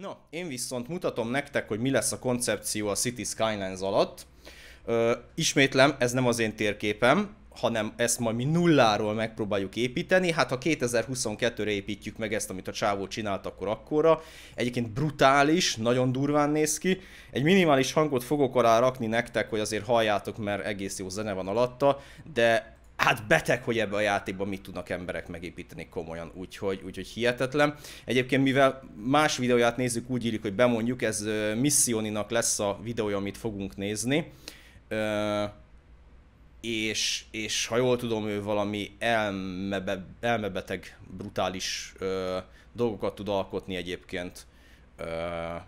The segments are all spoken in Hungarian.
Na, én viszont mutatom nektek, hogy mi lesz a koncepció a City Skylines alatt. Ö, ismétlem, ez nem az én térképem, hanem ezt majd mi nulláról megpróbáljuk építeni. Hát ha 2022-re építjük meg ezt, amit a csávó csinált, akkor akkora. Egyébként brutális, nagyon durván néz ki. Egy minimális hangot fogok alá rakni nektek, hogy azért halljátok, mert egész jó zene van alatta, de hát beteg, hogy ebbe a játékban mit tudnak emberek megépíteni komolyan, úgyhogy, úgyhogy hihetetlen. Egyébként mivel más videóját nézzük, úgy írjuk, hogy bemondjuk, ez Missioninak lesz a videója, amit fogunk nézni. és, és ha jól tudom, ő valami elmebe, elmebeteg, brutális ö, dolgokat tud alkotni egyébként ö,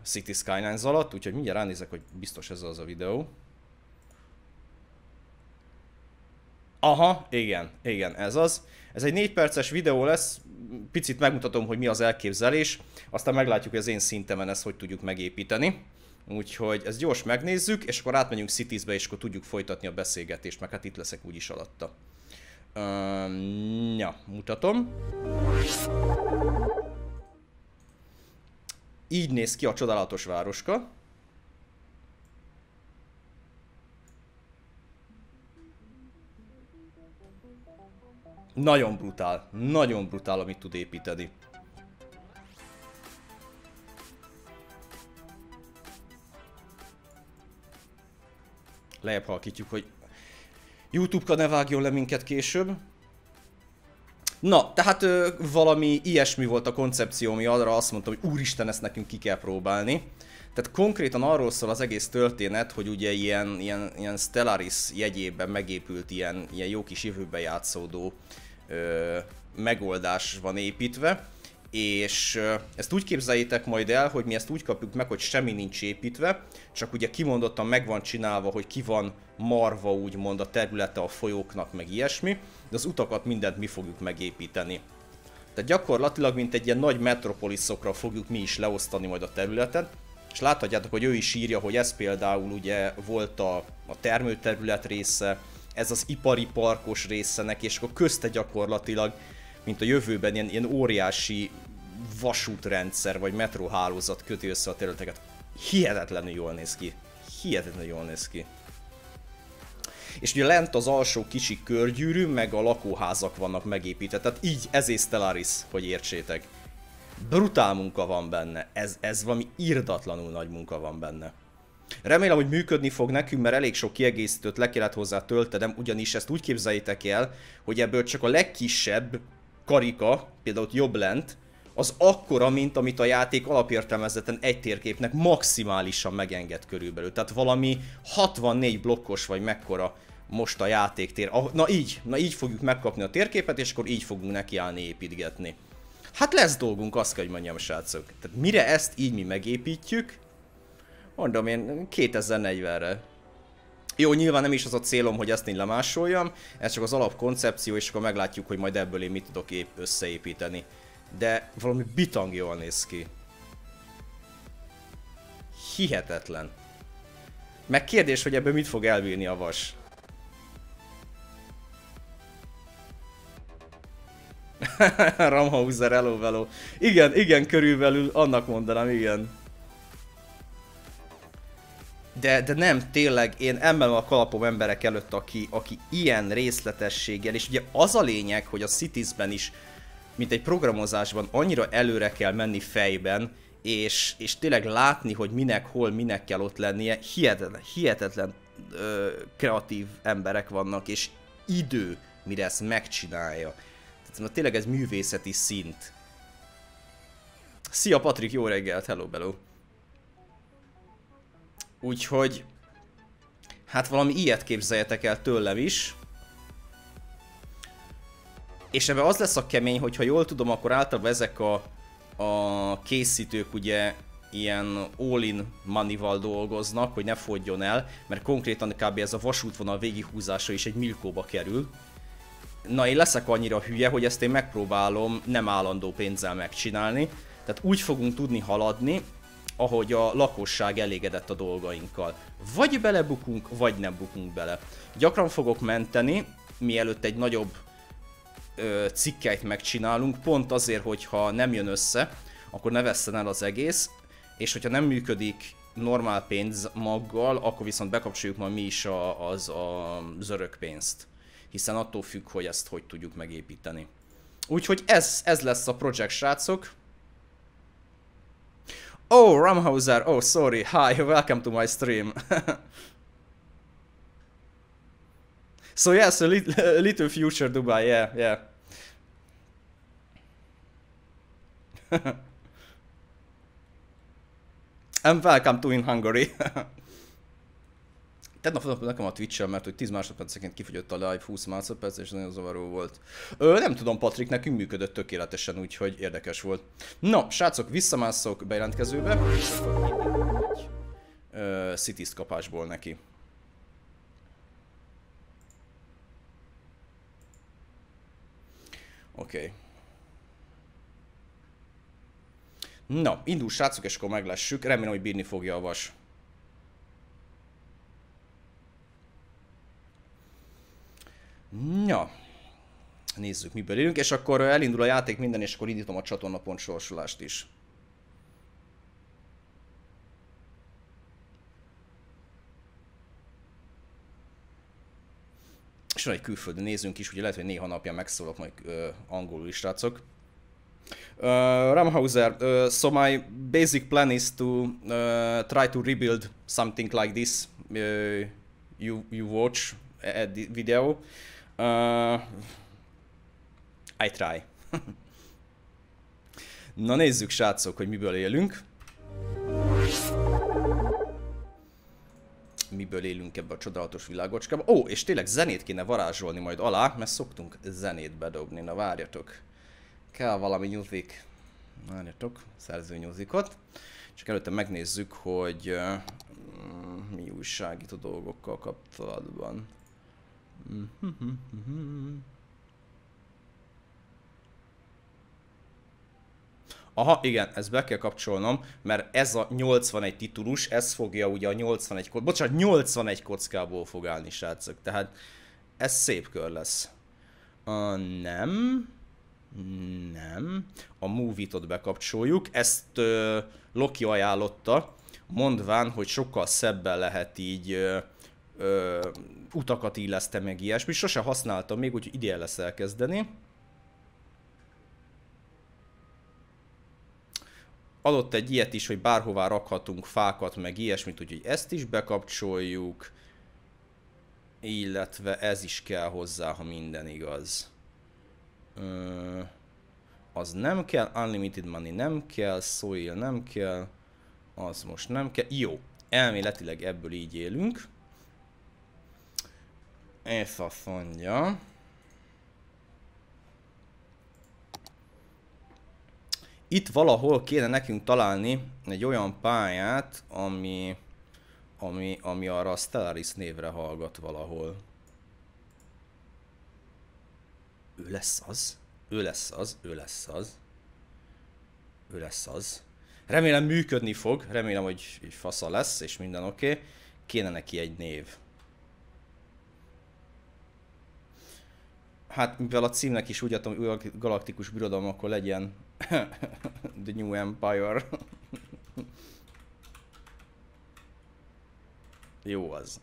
City Skylines alatt, úgyhogy mindjárt ránézek, hogy biztos ez az a videó. Aha, igen, igen, ez az. Ez egy 4 perces videó lesz, picit megmutatom, hogy mi az elképzelés, aztán meglátjuk, hogy az én szintemen ezt hogy tudjuk megépíteni. Úgyhogy ezt gyors megnézzük, és akkor átmegyünk Cities-be, és akkor tudjuk folytatni a beszélgetést, meg hát itt leszek úgyis alatta. Um, ja, mutatom. Így néz ki a csodálatos városka. Nagyon brutál, nagyon brutál, amit tud építeni. Lejjebb halkítjuk, hogy YouTube-ka ne vágjon le minket később. Na, tehát ö, valami ilyesmi volt a koncepció, ami arra azt mondta, hogy úristen, ezt nekünk ki kell próbálni. Tehát konkrétan arról szól az egész történet, hogy ugye ilyen, ilyen, ilyen Stellaris jegyében megépült ilyen, ilyen jó kis jövőbe játszódó ö, megoldás van építve, és ö, ezt úgy képzeljétek majd el, hogy mi ezt úgy kapjuk meg, hogy semmi nincs építve, csak ugye kimondottan meg van csinálva, hogy ki van marva úgymond a területe a folyóknak, meg ilyesmi, de az utakat mindent mi fogjuk megépíteni. Tehát gyakorlatilag, mint egy ilyen nagy metropoliszokra fogjuk mi is leosztani majd a területet, és láthatjátok, hogy ő is írja, hogy ez például ugye volt a, a termőterület része, ez az ipari parkos része neki, és akkor közte gyakorlatilag, mint a jövőben ilyen, ilyen óriási vasútrendszer vagy metróhálózat köti össze a területeket. Hihetetlenül jól néz ki. Hihetetlenül jól néz ki. És ugye lent az alsó kicsi körgyűrű, meg a lakóházak vannak megépítve. Tehát így ezért Stellaris, hogy értsétek. Brutál munka van benne. Ez, ez valami irdatlanul nagy munka van benne. Remélem, hogy működni fog nekünk, mert elég sok kiegészítőt le kellett hozzá töltenem, ugyanis ezt úgy képzeljétek el, hogy ebből csak a legkisebb karika, például jobb lent, az akkora, mint amit a játék alapértelmezeten egy térképnek maximálisan megenged körülbelül. Tehát valami 64 blokkos vagy mekkora most a játéktér. Na így, na így fogjuk megkapni a térképet, és akkor így fogunk nekiállni építgetni. Hát lesz dolgunk, azt kell, hogy mondjam, srácok. Tehát mire ezt így mi megépítjük, mondom én 2040-re. Jó, nyilván nem is az a célom, hogy ezt én lemásoljam, ez csak az alapkoncepció, és akkor meglátjuk, hogy majd ebből én mit tudok épp összeépíteni. De valami bitang jól néz ki. Hihetetlen. Meg kérdés, hogy ebből mit fog elbírni a vas. Ramhauser, hello, hello. Igen, igen, körülbelül annak mondanám, igen. De, de nem, tényleg, én emelem a kalapom emberek előtt, aki, aki ilyen részletességgel, és ugye az a lényeg, hogy a Cities-ben is, mint egy programozásban, annyira előre kell menni fejben, és, és tényleg látni, hogy minek, hol, minek kell ott lennie, hihetetlen, hihetetlen ö, kreatív emberek vannak, és idő, mire ezt megcsinálja. Tehát tényleg ez művészeti szint. Szia Patrik, jó reggelt, hello, hello. Úgyhogy... Hát valami ilyet képzeljetek el tőlem is. És ebben az lesz a kemény, hogy ha jól tudom, akkor általában ezek a, a készítők ugye ilyen all-in money dolgoznak, hogy ne fogjon el, mert konkrétan kb. ez a vasútvonal végighúzása is egy milkóba kerül. Na én leszek annyira hülye, hogy ezt én megpróbálom nem állandó pénzzel megcsinálni, tehát úgy fogunk tudni haladni, ahogy a lakosság elégedett a dolgainkkal. Vagy belebukunk, vagy nem bukunk bele. Gyakran fogok menteni, mielőtt egy nagyobb ö, cikkeit megcsinálunk, pont azért, hogy ha nem jön össze, akkor ne vesszen el az egész. és hogyha nem működik normál pénzmaggal, akkor viszont bekapcsoljuk majd mi is a, az a zörök pénzt. Hiszen attól függ, hogy ezt hogy tudjuk megépíteni. Úgyhogy ez, ez lesz a projekt, srácok. Oh, Ramhauser, oh sorry, hi, welcome to my stream. so yes, a, a little future Dubai, yeah, yeah. And welcome to in Hungary. Tegnap nekem a twitch mert hogy 10 másodpercenként kifogyott a live 20 másodperc, és nagyon zavaró volt. Ö, nem tudom, Patrik, nekünk működött tökéletesen, úgyhogy érdekes volt. No, srácok, visszamászok bejelentkezőbe, és akkor city kapásból neki. Oké. Okay. Na, indul srácok, és akkor meglessük. Remélem, hogy bírni fogja a vas. Ja. Nézzük, miből élünk, és akkor elindul a játék minden, és akkor indítom a csatornapont sorsolást is. És van egy külföldi nézünk is, ugye lehet, hogy néha napján megszólok majd uh, angolul is, srácok. Uh, Ramhauser, uh, so my basic plan is to uh, try to rebuild something like this uh, you, you watch at the video. Uh, I try. Na nézzük, srácok, hogy miből élünk. Miből élünk ebbe a csodálatos világocskába. Ó, oh, és tényleg zenét kéne varázsolni majd alá, mert szoktunk zenét bedobni. Na várjatok. Kell valami nyuzik. Várjatok, szerző nyuzikot. Csak előtte megnézzük, hogy uh, mi újságító dolgokkal kapcsolatban. Aha, igen, ezt be kell kapcsolnom, mert ez a 81 titulus, ez fogja ugye a 81 kockából, bocsánat, 81 kockából fog állni, srácok, tehát ez szép kör lesz. Uh, nem, nem, a movie-t bekapcsoljuk, ezt uh, Loki ajánlotta, mondván, hogy sokkal szebben lehet így uh, uh, utakat illeszte meg ilyesmi. Sose használtam még, úgyhogy idén lesz elkezdeni. Adott egy ilyet is, hogy bárhová rakhatunk fákat, meg ilyesmit, úgyhogy ezt is bekapcsoljuk. Illetve ez is kell hozzá, ha minden igaz. Ö, az nem kell, Unlimited Money nem kell, Soil nem kell, az most nem kell. Jó, elméletileg ebből így élünk. Ez azt mondja. Itt valahol kéne nekünk találni egy olyan pályát, ami, ami, ami arra a Stellaris névre hallgat valahol. Ő lesz az? Ő lesz az? Ő lesz az? Ő lesz az? Remélem működni fog, remélem, hogy fasza lesz, és minden oké. Okay. Kéne neki egy név. Hát mivel a címnek is úgy adtam, hogy galaktikus birodalom, akkor legyen The New Empire. Jó az.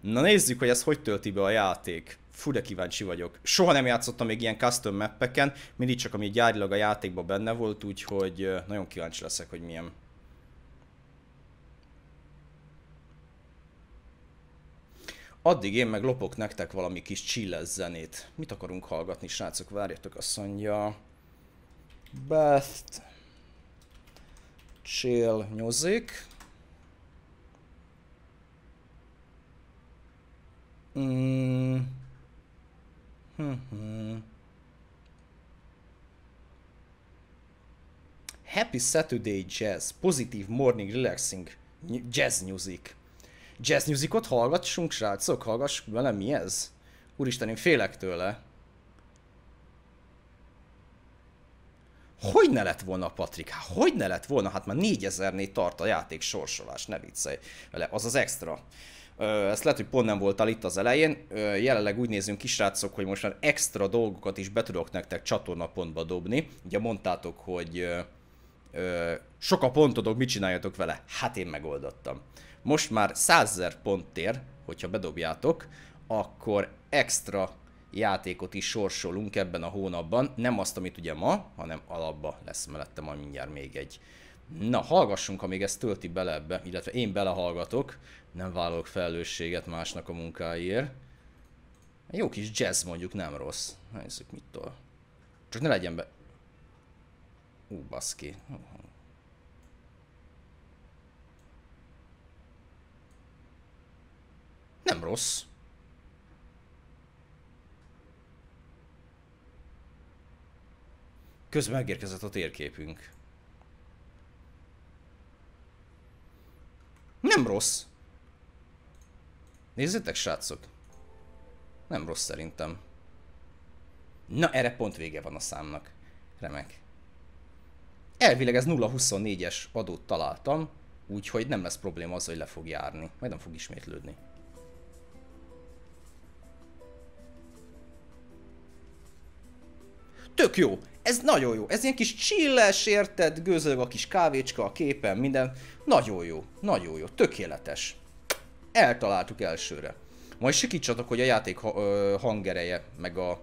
Na nézzük, hogy ez hogy tölti be a játék. Fú, de kíváncsi vagyok. Soha nem játszottam még ilyen custom mappeken, mindig csak ami gyárilag a játékban benne volt, úgyhogy nagyon kíváncsi leszek, hogy milyen. Addig én meg lopok nektek valami kis chilles zenét. Mit akarunk hallgatni, srácok? Várjatok, azt mondja... Best... Chill music. Mm. Hmm. Happy Saturday Jazz. Positive Morning Relaxing Jazz Music. Jazz musicot hallgassunk, srácok? Hallgassuk vele, mi ez? Úristen, én félek tőle. Hogy ne lett volna, Patrik? Hát, hogy ne lett volna? Hát már 4000-nél tart a játék sorsolás, ne viccelj vele, az az extra. Ezt lehet, hogy pont nem voltál itt az elején. Jelenleg úgy nézünk kisrácok, hogy most már extra dolgokat is be tudok nektek csatornapontba dobni. Ugye mondtátok, hogy Sok a pontodok, mit csináljatok vele? Hát én megoldottam. Most már 100 ponttér, hogyha bedobjátok, akkor extra játékot is sorsolunk ebben a hónapban. Nem azt, amit ugye ma, hanem alapba lesz mellette majd mindjárt még egy. Na, hallgassunk, amíg ezt tölti bele ebbe, illetve én belehallgatok. Nem vállalok felelősséget másnak a munkáért. Jó kis jazz mondjuk, nem rossz. Nézzük mit tol. Csak ne legyen be... Ú, baszki. Nem rossz. Közben megérkezett a térképünk. Nem rossz. Nézzétek, srácok. Nem rossz szerintem. Na, erre pont vége van a számnak. Remek. Elvileg ez 0.24-es adót találtam, úgyhogy nem lesz probléma az, hogy le fog járni. Majd nem fog ismétlődni. Tök jó. Ez nagyon jó. Ez ilyen kis chilles, érted? Gőzölög a kis kávécska a képen, minden. Nagyon jó. Nagyon jó. Tökéletes. Eltaláltuk elsőre. Majd sikítsatok, hogy a játék hangereje, meg a,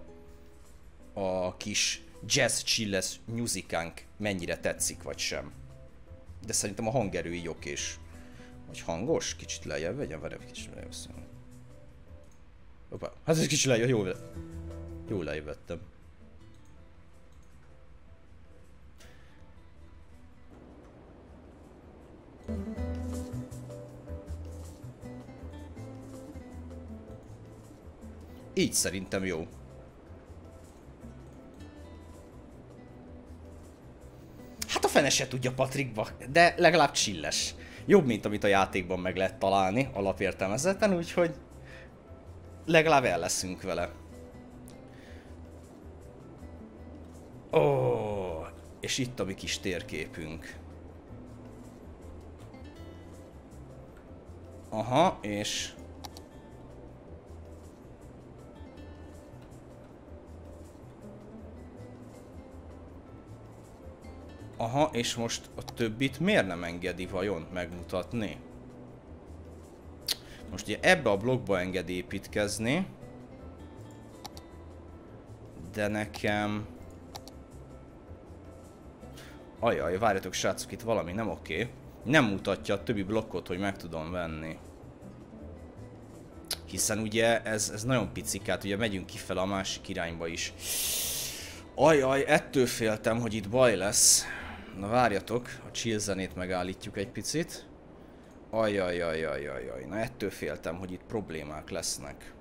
a kis jazz chilles musicánk mennyire tetszik, vagy sem. De szerintem a hangerő így okés. Vagy hangos? Kicsit lejjebb vegyem, várj, kicsit lejjebb hát ez kicsit lejjebb, jól, jól lejjebb vettem. Így szerintem jó. Hát a fene se tudja Patrickba, de legalább csilles. Jobb, mint amit a játékban meg lehet találni alapértelmezetten, úgyhogy legalább el leszünk vele. Ó, és itt a mi kis térképünk. Aha, és Aha, és most a többit miért nem engedi vajon megmutatni? Most ugye ebbe a blokkba enged építkezni. De nekem... Ajaj, várjatok srácok, itt valami nem oké. Okay. Nem mutatja a többi blokkot, hogy meg tudom venni. Hiszen ugye ez, ez nagyon picikát, ugye megyünk kifele a másik irányba is. Ajaj, ettől féltem, hogy itt baj lesz. Na várjatok, a chill zenét megállítjuk egy picit. Ajajajajajaj, na ettől féltem, hogy itt problémák lesznek.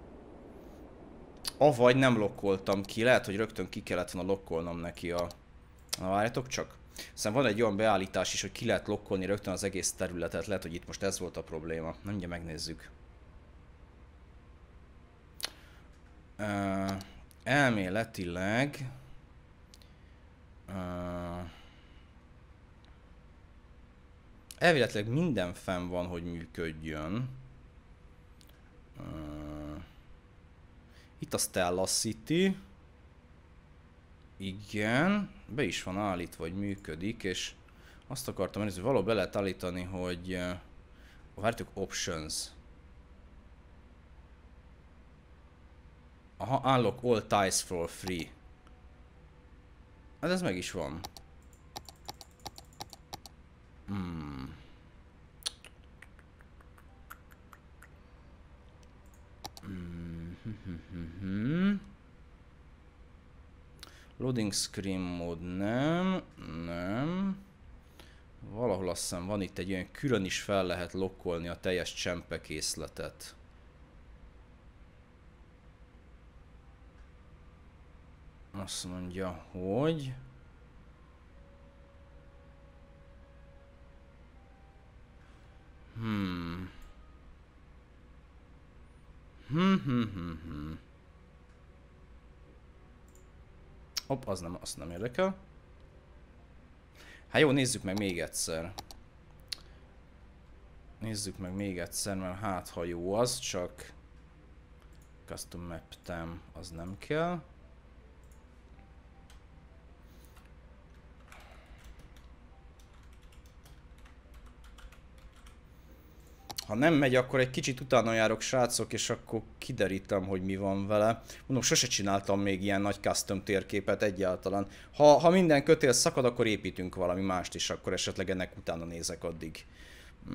Avagy nem lokkoltam ki, lehet, hogy rögtön ki kellett volna lokkolnom neki a... Na várjatok csak. Aztán van egy olyan beállítás is, hogy ki lehet lokkolni rögtön az egész területet, lehet, hogy itt most ez volt a probléma. Na, ugye megnézzük. Uh, elméletileg... Uh, Elviletleg minden fenn van, hogy működjön. Uh, itt a Stella City. Igen, be is van állítva, hogy működik, és azt akartam hogy valahol be lehet állítani, hogy uh, várjuk options. Aha, unlock all ties for free. Hát ez meg is van. Hmm. Hmm. Loading screen mód nem, nem. Valahol azt hiszem van itt egy olyan külön is fel lehet lokkolni a teljes csempekészletet. Azt mondja, hogy... Hmm. Hmm, hmm, hmm, hmm. Hopp, az nem, azt nem érdekel. Hát jó, nézzük meg még egyszer. Nézzük meg még egyszer, mert hát ha jó az, csak custom map az nem kell. Ha nem megy, akkor egy kicsit utána járok, srácok, és akkor kiderítem, hogy mi van vele. Mondom, sose csináltam még ilyen nagy custom térképet egyáltalán. Ha, ha minden kötél szakad, akkor építünk valami mást is, akkor esetleg ennek utána nézek addig.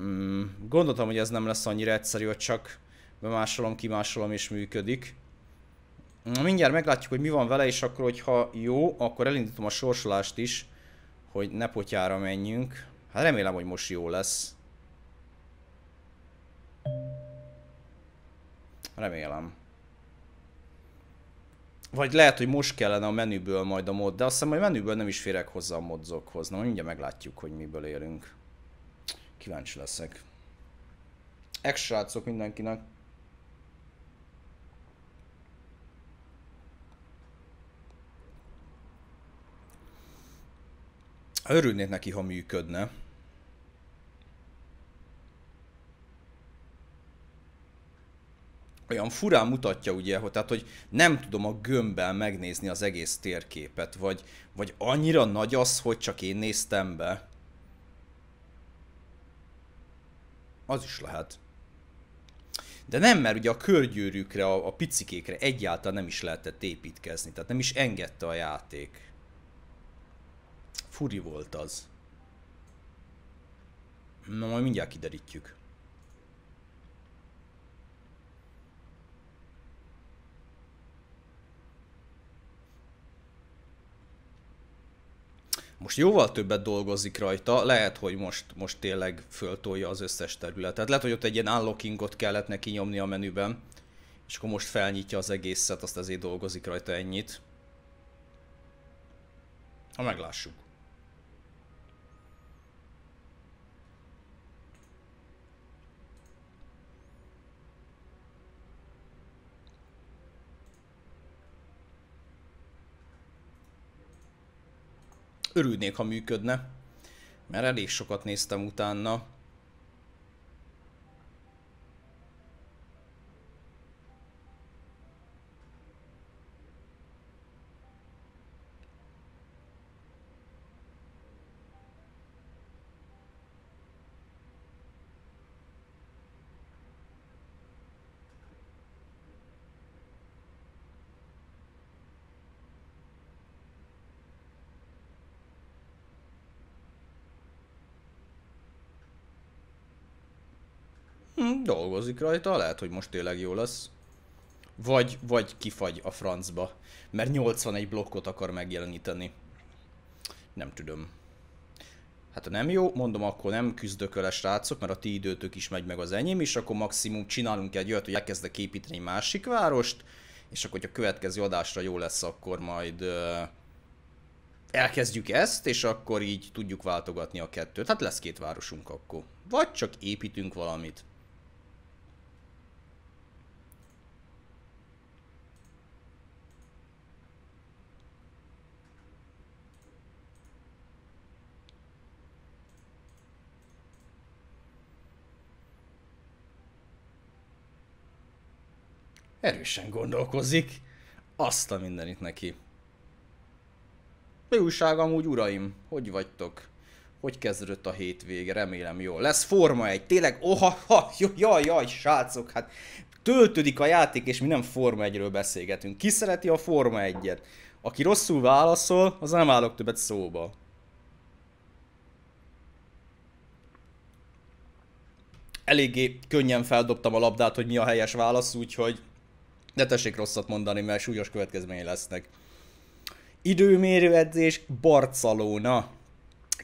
Mm, gondoltam, hogy ez nem lesz annyira egyszerű, hogy csak bemásolom, kimásolom és működik. Na, mindjárt meglátjuk, hogy mi van vele, és akkor, hogyha jó, akkor elindítom a sorsolást is, hogy ne potyára menjünk. Hát remélem, hogy most jó lesz. Remélem. Vagy lehet, hogy most kellene a menüből majd a mod, de azt hiszem, hogy menüből nem is férek hozzá a modzokhoz. Na, mindjárt meglátjuk, hogy miből élünk. Kíváncsi leszek. Extra mindenkinek. Örülnék neki, ha működne. Olyan furán mutatja ugye, hogy, tehát, hogy nem tudom a gömbbel megnézni az egész térképet, vagy, vagy annyira nagy az, hogy csak én néztem be. Az is lehet. De nem, mert ugye a körgyűrűkre, a, a picikékre egyáltalán nem is lehetett építkezni, tehát nem is engedte a játék. Furi volt az. Na, majd mindjárt kiderítjük. Most jóval többet dolgozik rajta, lehet, hogy most, most tényleg föltolja az összes területet. Lehet, hogy ott egy ilyen unlockingot kellett neki nyomni a menüben, és akkor most felnyitja az egészet, azt azért dolgozik rajta ennyit. Ha meglássuk. Örülnék, ha működne, mert elég sokat néztem utána. Dolgozik rajta, lehet, hogy most tényleg jó lesz. Vagy, vagy kifagy a francba, mert 81 blokkot akar megjeleníteni. Nem tudom. Hát ha nem jó, mondom, akkor nem küzdök vele srácok, mert a ti időtök is megy meg az enyém, és akkor maximum csinálunk egy olyat, hogy elkezdek építeni egy másik várost, és akkor, hogy a következő adásra jó lesz, akkor majd uh, elkezdjük ezt, és akkor így tudjuk váltogatni a kettőt. Hát lesz két városunk akkor. Vagy csak építünk valamit. Erősen gondolkozik. Azt a mindenit neki. Mi újság amúgy, uraim? Hogy vagytok? Hogy kezdődött a hétvége? Remélem jól. Lesz Forma egy. Tényleg, oha, ha, jaj, jaj, srácok, hát töltődik a játék, és mi nem Forma 1-ről beszélgetünk. Ki szereti a Forma 1-et? Aki rosszul válaszol, az nem állok többet szóba. Eléggé könnyen feldobtam a labdát, hogy mi a helyes válasz, úgyhogy ne tessék rosszat mondani, mert súlyos következményei lesznek. Időmérő edzés Barcelona.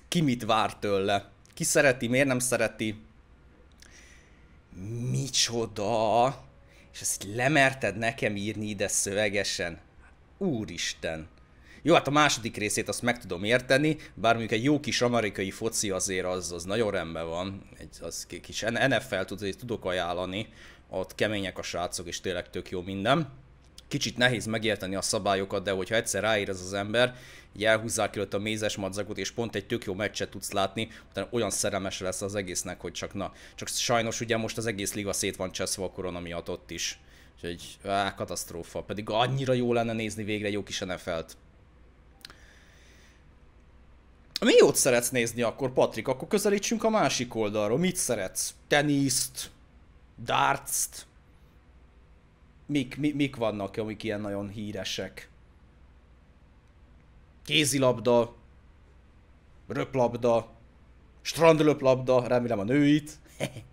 Ki mit vár tőle? Ki szereti, miért nem szereti? Micsoda? És ezt lemerted nekem írni ide szövegesen? Úristen! Jó, hát a második részét azt meg tudom érteni, bár mondjuk egy jó kis amerikai foci azért az, az nagyon rendben van, egy az kis NFL tudok ajánlani, ott kemények a srácok, és tényleg tök jó minden. Kicsit nehéz megérteni a szabályokat, de hogyha egyszer ráír ez az ember, így elhúzzák előtt a mézes madzagot, és pont egy tök jó meccset tudsz látni, utána olyan szerelmes lesz az egésznek, hogy csak na. Csak sajnos ugye most az egész liga szét van cseszve a korona miatt ott is. Úgyhogy á, katasztrófa. Pedig annyira jó lenne nézni végre jó kis NFL-t. Mi jót szeretsz nézni akkor, Patrik? Akkor közelítsünk a másik oldalról. Mit szeretsz? Teniszt, darts mik, mik, mik vannak, amik ilyen nagyon híresek? Kézilabda, röplabda, strandröplabda, remélem a nőit.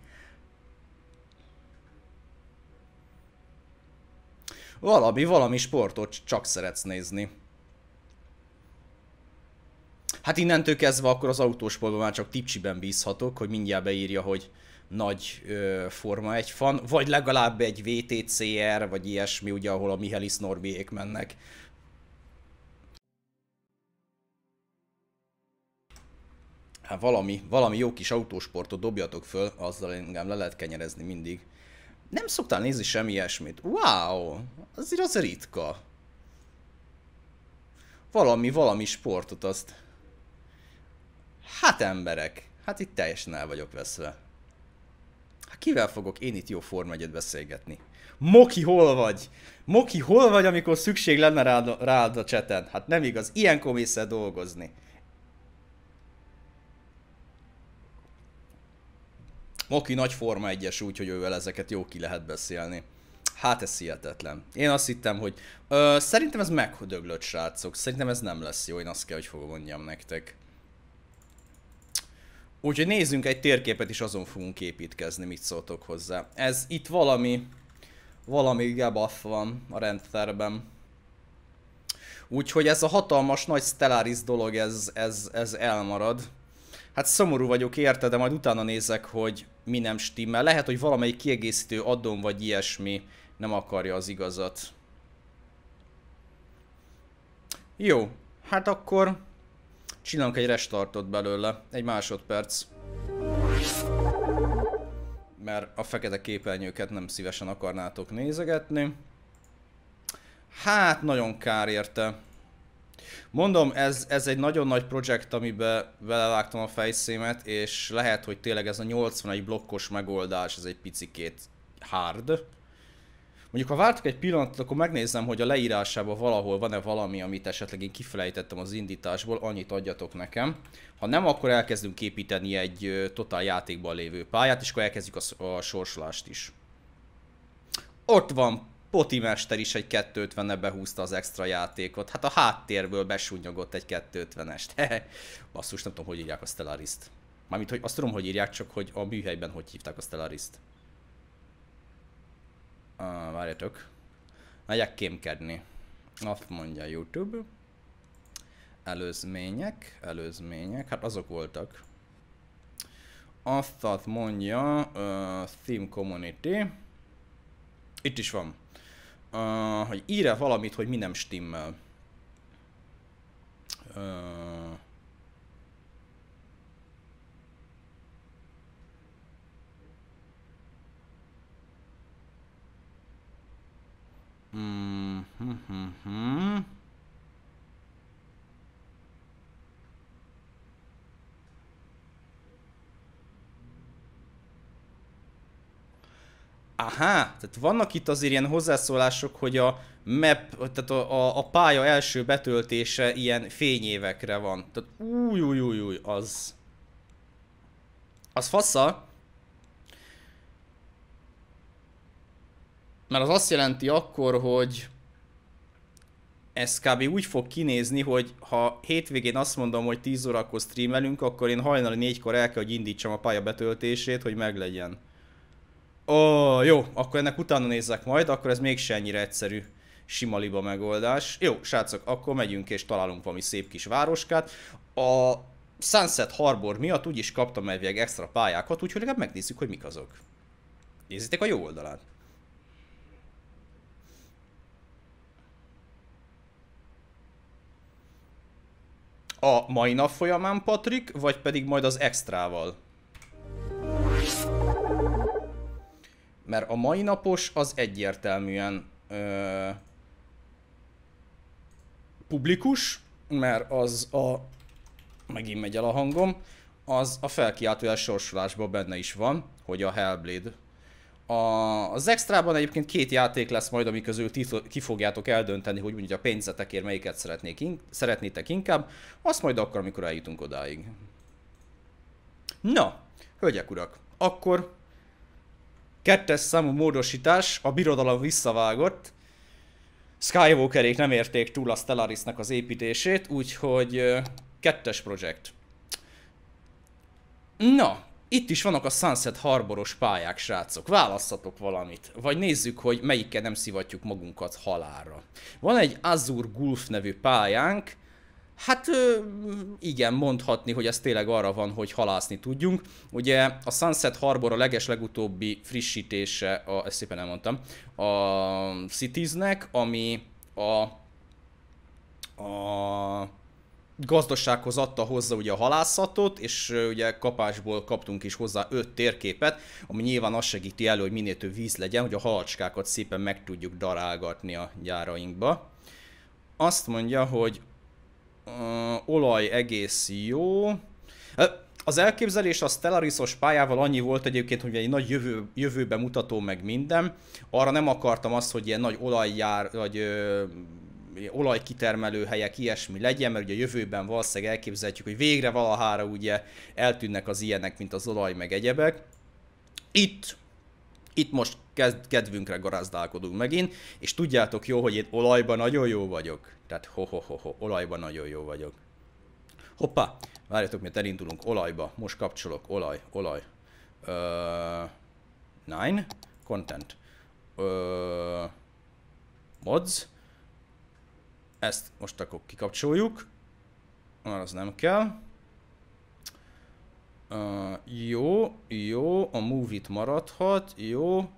valami, valami sportot csak szeretsz nézni. Hát innentől kezdve akkor az autósportban már csak tipcsiben bízhatok, hogy mindjárt beírja, hogy nagy ö, Forma 1 fan, vagy legalább egy VTCR, vagy ilyesmi, ugye, ahol a Mihelis Norbiék mennek. Hát valami, valami jó kis autósportot dobjatok föl, azzal engem le lehet kenyerezni mindig. Nem szoktál nézni semmi ilyesmit. Wow! Azért az ritka. Valami, valami sportot azt... Hát emberek, hát itt teljesen el vagyok veszve. Kivel fogok én itt jó Forma egyet beszélgetni? Moki, hol vagy? Moki, hol vagy, amikor szükség lenne rád, rád a cseten? Hát nem igaz, ilyenkor mész dolgozni. Moki nagy Forma egyes úgy, hogy ővel ezeket jó ki lehet beszélni. Hát ez hihetetlen. Én azt hittem, hogy... Ö, szerintem ez meghödöglött, srácok. Szerintem ez nem lesz jó, én azt kell, hogy fogom mondjam nektek. Úgyhogy nézzünk egy térképet, és azon fogunk építkezni, mit szóltok hozzá. Ez itt valami, valami gebaff van a rendszerben. Úgyhogy ez a hatalmas nagy Stellaris dolog, ez, ez, ez elmarad. Hát szomorú vagyok érte, de majd utána nézek, hogy mi nem stimmel. Lehet, hogy valamelyik kiegészítő addon vagy ilyesmi nem akarja az igazat. Jó, hát akkor Csinálunk egy restartot belőle, egy másodperc. Mert a fekete képernyőket nem szívesen akarnátok nézegetni. Hát, nagyon kár érte. Mondom, ez, ez egy nagyon nagy projekt, amiben belevágtam a fejszémet, és lehet, hogy tényleg ez a 81 blokkos megoldás, ez egy picikét hard. Mondjuk, ha vártok egy pillanatot, akkor megnézem, hogy a leírásában valahol van-e valami, amit esetleg én kifelejtettem az indításból, annyit adjatok nekem. Ha nem, akkor elkezdünk építeni egy totál játékban lévő pályát, és akkor elkezdjük a, a sorsolást is. Ott van, Poti Mester is egy 250-ne behúzta az extra játékot. Hát a háttérből besúnyogott egy 250-est. Basszus, nem tudom, hogy írják a Stellaris-t. Mármint, hogy azt tudom, hogy írják, csak hogy a műhelyben hogy hívták a Stellaris-t. Uh, várjatok. Megyek kémkedni. Azt mondja YouTube. Előzmények, előzmények, hát azok voltak. Azt azt mondja, uh, Theme Community. Itt is van. Uh, hogy ír-e valamit, hogy mi nem stimmel. Uh, Mm -hmm. Aha, tehát vannak itt azért ilyen hozzászólások, hogy a map, tehát a, a, a pálya első betöltése ilyen fényévekre van. Tehát új, új, új, új, az... Az fassa, Mert az azt jelenti akkor, hogy ez kb. úgy fog kinézni, hogy ha hétvégén azt mondom, hogy 10 órakor streamelünk, akkor én hajnali 4-kor el kell, hogy indítsam a pálya betöltését, hogy meglegyen. Ó, jó, akkor ennek utána nézzek majd, akkor ez mégse ennyire egyszerű sima liba megoldás. Jó, srácok, akkor megyünk és találunk valami szép kis városkát. A Sunset Harbor miatt úgyis kaptam elvileg extra pályákat, úgyhogy legalább megnézzük, hogy mik azok. Nézzétek a jó oldalát. A mai nap folyamán, Patrik, vagy pedig majd az extrával? Mert a mai napos az egyértelműen ö, publikus, mert az a... Megint megy el a hangom. Az a felkiáltójel sorsolásban benne is van, hogy a Hellblade a, az extrában egyébként két játék lesz majd, ami közül ti ki fogjátok eldönteni, hogy mondjuk a pénzetekért melyiket szeretnék in szeretnétek inkább, azt majd akkor, amikor eljutunk odáig. Na, hölgyek urak, akkor Kettes számú módosítás, a birodalom visszavágott. Skywalkerék nem érték túl a Stellarisnak az építését, úgyhogy kettes projekt. Na, itt is vannak a Sunset Harboros pályák, srácok. Választatok valamit. Vagy nézzük, hogy melyikkel nem szivatjuk magunkat halálra. Van egy Azur Gulf nevű pályánk. Hát igen, mondhatni, hogy ez tényleg arra van, hogy halászni tudjunk. Ugye a Sunset Harbor a leges legutóbbi frissítése, a, ezt szépen elmondtam, a Citiesnek, ami a, a gazdasághoz adta hozzá ugye a halászatot, és ugye kapásból kaptunk is hozzá öt térképet, ami nyilván azt segíti elő, hogy minél több víz legyen, hogy a halacskákat szépen meg tudjuk darálgatni a gyárainkba. Azt mondja, hogy uh, olaj egész jó. Az elképzelés a Stellarisos pályával annyi volt egyébként, hogy egy nagy jövő, jövőbe mutató meg minden. Arra nem akartam azt, hogy ilyen nagy olajjár, vagy olajkitermelő helyek, ilyesmi legyen, mert ugye a jövőben valószínűleg elképzelhetjük, hogy végre valahára ugye eltűnnek az ilyenek, mint az olaj meg egyebek. Itt, itt most kedvünkre garazdálkodunk megint, és tudjátok jó, hogy én olajban nagyon jó vagyok. Tehát ho-ho-ho-ho, olajban nagyon jó vagyok. Hoppá, várjatok, mert elindulunk olajba. Most kapcsolok, olaj, olaj. Uh, nine, content. Uh, mods. Ezt most akkor kikapcsoljuk. Már az nem kell. Uh, jó, jó, a move-it maradhat, jó.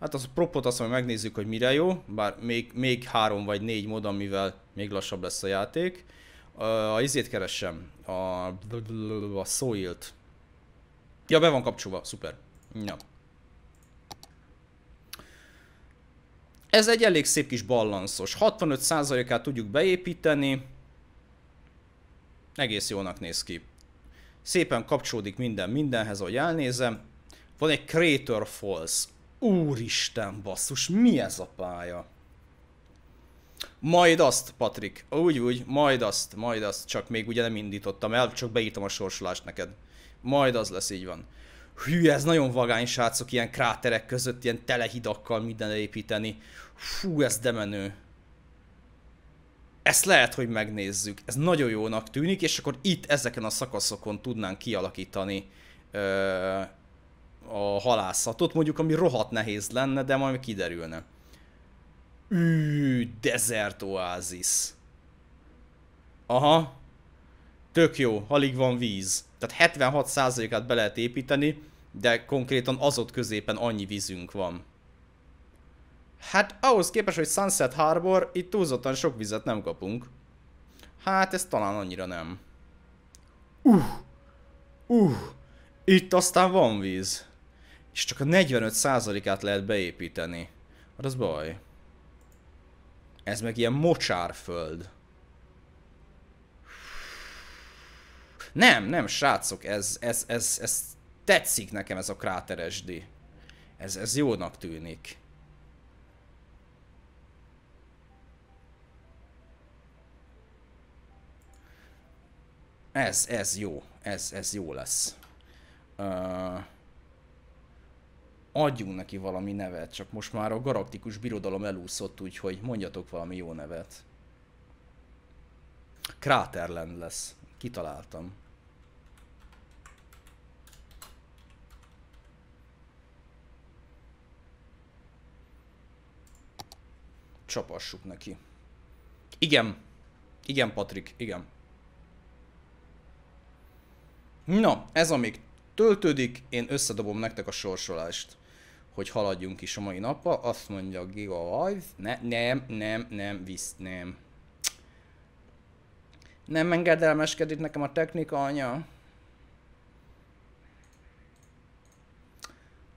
Hát az a propot azt mondja, megnézzük, hogy mire jó, bár még, még három vagy négy mod, amivel még lassabb lesz a játék. Uh, a izét keresem, a, a soil-t. Ja, be van kapcsolva, szuper. Ja. Ez egy elég szép kis balanszos. 65%-át tudjuk beépíteni. Egész jónak néz ki. Szépen kapcsolódik minden mindenhez, ahogy elnézem. Van egy Crater Falls. Úristen basszus, mi ez a pálya? Majd azt, Patrik. Úgy, úgy, majd azt, majd azt. Csak még ugye nem indítottam el, csak beírtam a sorsolást neked. Majd az lesz, így van. Hű, ez nagyon vagány, srácok, ilyen kráterek között, ilyen telehidakkal minden építeni. Fú, ez demenő. Ezt lehet, hogy megnézzük. Ez nagyon jónak tűnik, és akkor itt ezeken a szakaszokon tudnánk kialakítani ö, a halászatot, mondjuk ami rohadt nehéz lenne, de majd kiderülne. Ű, Desert Oasis. Aha. Tök jó, alig van víz. Tehát 76%-át be lehet építeni, de konkrétan az ott középen annyi vízünk van. Hát ahhoz képest, hogy Sunset Harbor, itt túlzottan sok vizet nem kapunk. Hát ez talán annyira nem. Uh, uh, itt aztán van víz. És csak a 45%-át lehet beépíteni. Hát az baj. Ez meg ilyen mocsárföld. Nem, nem, srácok, ez, ez, ez, ez tetszik nekem ez a kráteresdi. Ez, ez jónak tűnik. Ez, ez jó. Ez, ez jó lesz. Uh, adjunk neki valami nevet, csak most már a galaktikus birodalom elúszott, úgyhogy mondjatok valami jó nevet. Kráterland lesz. Kitaláltam. Csapassuk neki. Igen. Igen, Patrik, igen. Na, ez amíg töltődik, én összedobom nektek a sorsolást, hogy haladjunk is a mai nappa. Azt mondja Gigabyte, ne, nem, nem, nem, visz, nem. Nem engedelmeskedik nekem a technika anya.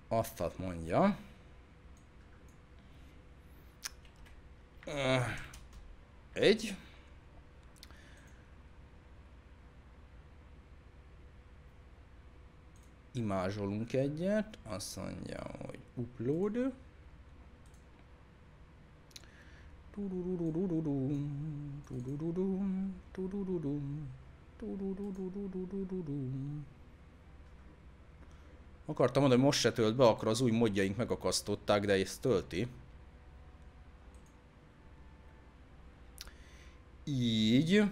Azt mondja. Egy. Imázsolunk egyet, azt mondja, hogy upload. Akartam mondani, hogy most se tölt be, akkor az új modjaink megakasztották, de ezt tölti. Így.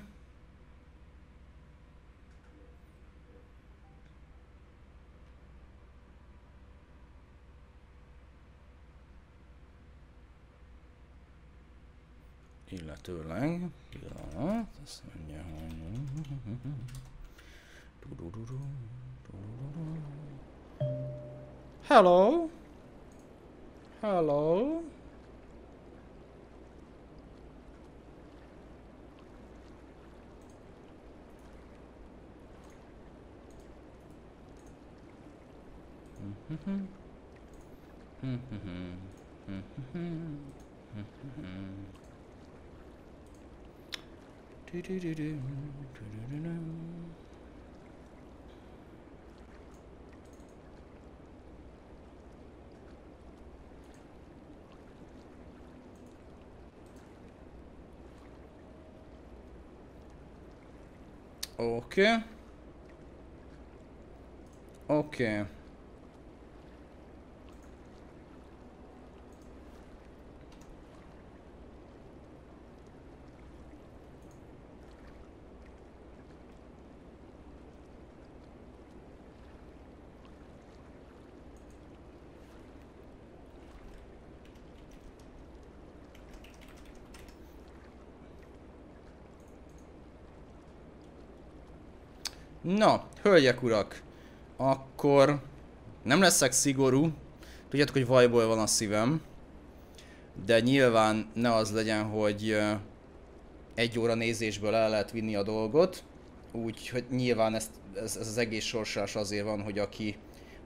Azt mondja, hogy... Hello? Hello? Oké. Okay. Okay. Na, hölgyek, urak, akkor nem leszek szigorú. Tudjátok, hogy vajból van a szívem. De nyilván ne az legyen, hogy egy óra nézésből el lehet vinni a dolgot. Úgyhogy nyilván ezt, ez, ez az egész sorsás azért van, hogy aki,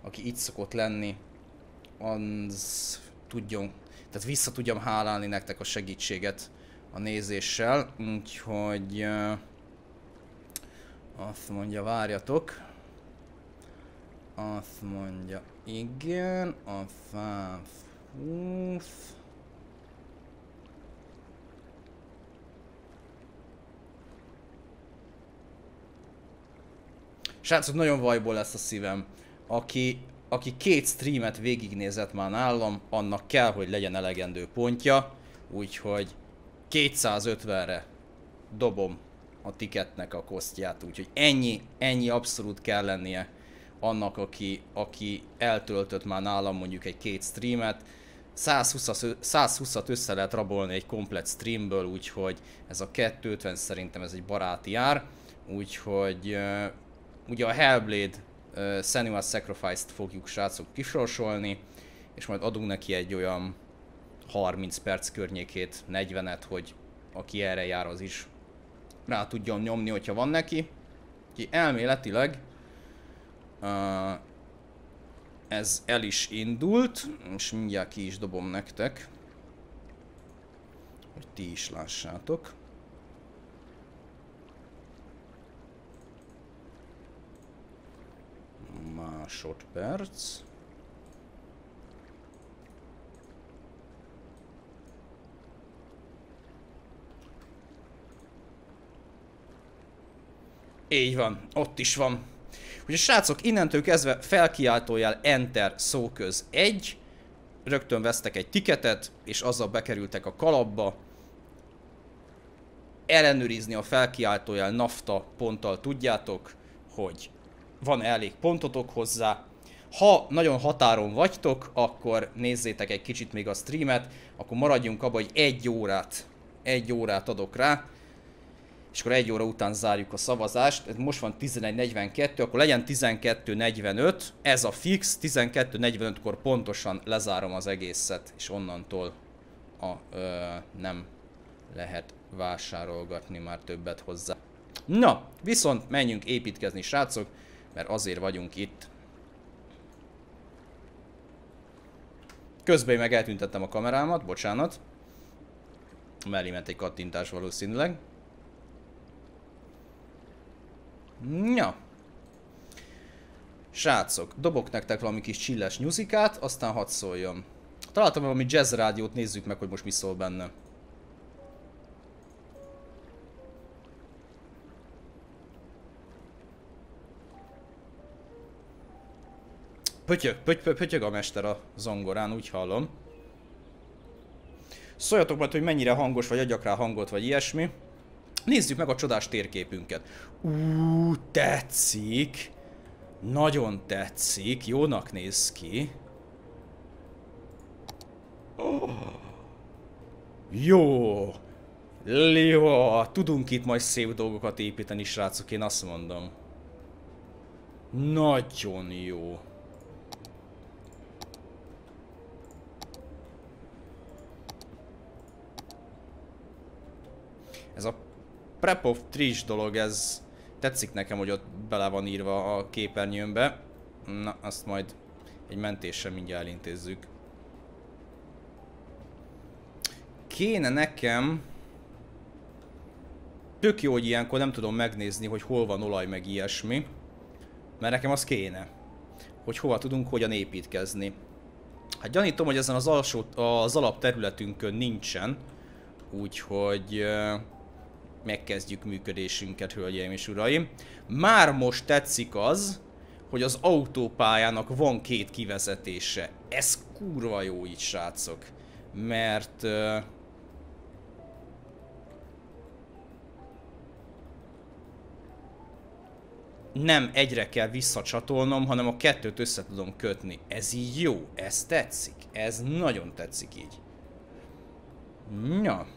aki itt szokott lenni, az tudjon, tehát vissza tudjam hálálni nektek a segítséget a nézéssel. Úgyhogy... Uh, azt mondja, várjatok. Azt mondja, igen, a fáf 20. Srácok, nagyon vajból lesz a szívem. Aki, aki két streamet végignézett már nálam, annak kell, hogy legyen elegendő pontja. Úgyhogy 250-re dobom a tiketnek a kosztját, úgyhogy ennyi, ennyi abszolút kell lennie annak, aki, aki eltöltött már nálam mondjuk egy két streamet, 120-at össze lehet rabolni egy komplet streamből, úgyhogy ez a 250 szerintem ez egy baráti ár, úgyhogy ugye a Hellblade uh, Senua's Sacrifice-t fogjuk srácok kisorsolni, és majd adunk neki egy olyan 30 perc környékét, 40-et, hogy aki erre jár az is rá tudjon nyomni, hogyha van neki. Ki elméletileg uh, ez el is indult, és mindjárt ki is dobom nektek, hogy ti is lássátok. Másodperc. Így van, ott is van. Ugye srácok, innentől kezdve felkiáltójel Enter szóköz 1, rögtön vesztek egy tiketet, és azzal bekerültek a kalapba. Ellenőrizni a felkiáltójel nafta ponttal tudjátok, hogy van elég pontotok hozzá. Ha nagyon határon vagytok, akkor nézzétek egy kicsit még a streamet, akkor maradjunk abba, hogy egy órát, egy órát adok rá, és akkor egy óra után zárjuk a szavazást, most van 11.42, akkor legyen 12.45, ez a fix, 12.45-kor pontosan lezárom az egészet, és onnantól a, ö, nem lehet vásárolgatni már többet hozzá. Na, viszont menjünk építkezni srácok, mert azért vagyunk itt. Közben meg eltüntettem a kamerámat, bocsánat. Mellé ment egy kattintás valószínűleg. Ja. Srácok, dobok nektek valami kis csilles nyuzikát, aztán hadd szóljon. Találtam valami jazz rádiót, nézzük meg, hogy most mi szól benne. Pötyög, pöty, pötyög a mester a zongorán, úgy hallom. Szóljatok majd, hogy mennyire hangos, vagy adjak rá hangot, vagy ilyesmi. Nézzük meg a csodás térképünket. Ú, tetszik. Nagyon tetszik, jónak néz ki. Oh. Jó. Jó, tudunk itt majd szép dolgokat építeni, srácok, én azt mondom. Nagyon jó. Ez a Prep of Trish dolog, ez tetszik nekem, hogy ott bele van írva a képernyőmbe. Na, azt majd egy mentéssel mindjárt elintézzük. Kéne nekem... Tök jó, hogy ilyenkor nem tudom megnézni, hogy hol van olaj meg ilyesmi. Mert nekem az kéne. Hogy hova tudunk hogyan építkezni. Hát gyanítom, hogy ezen az, alsó, az alap területünkön nincsen. Úgyhogy megkezdjük működésünket, hölgyeim és uraim. Már most tetszik az, hogy az autópályának van két kivezetése. Ez kurva jó így, srácok. Mert... Nem egyre kell visszacsatolnom, hanem a kettőt össze tudom kötni. Ez így jó, ez tetszik, ez nagyon tetszik így. Ja.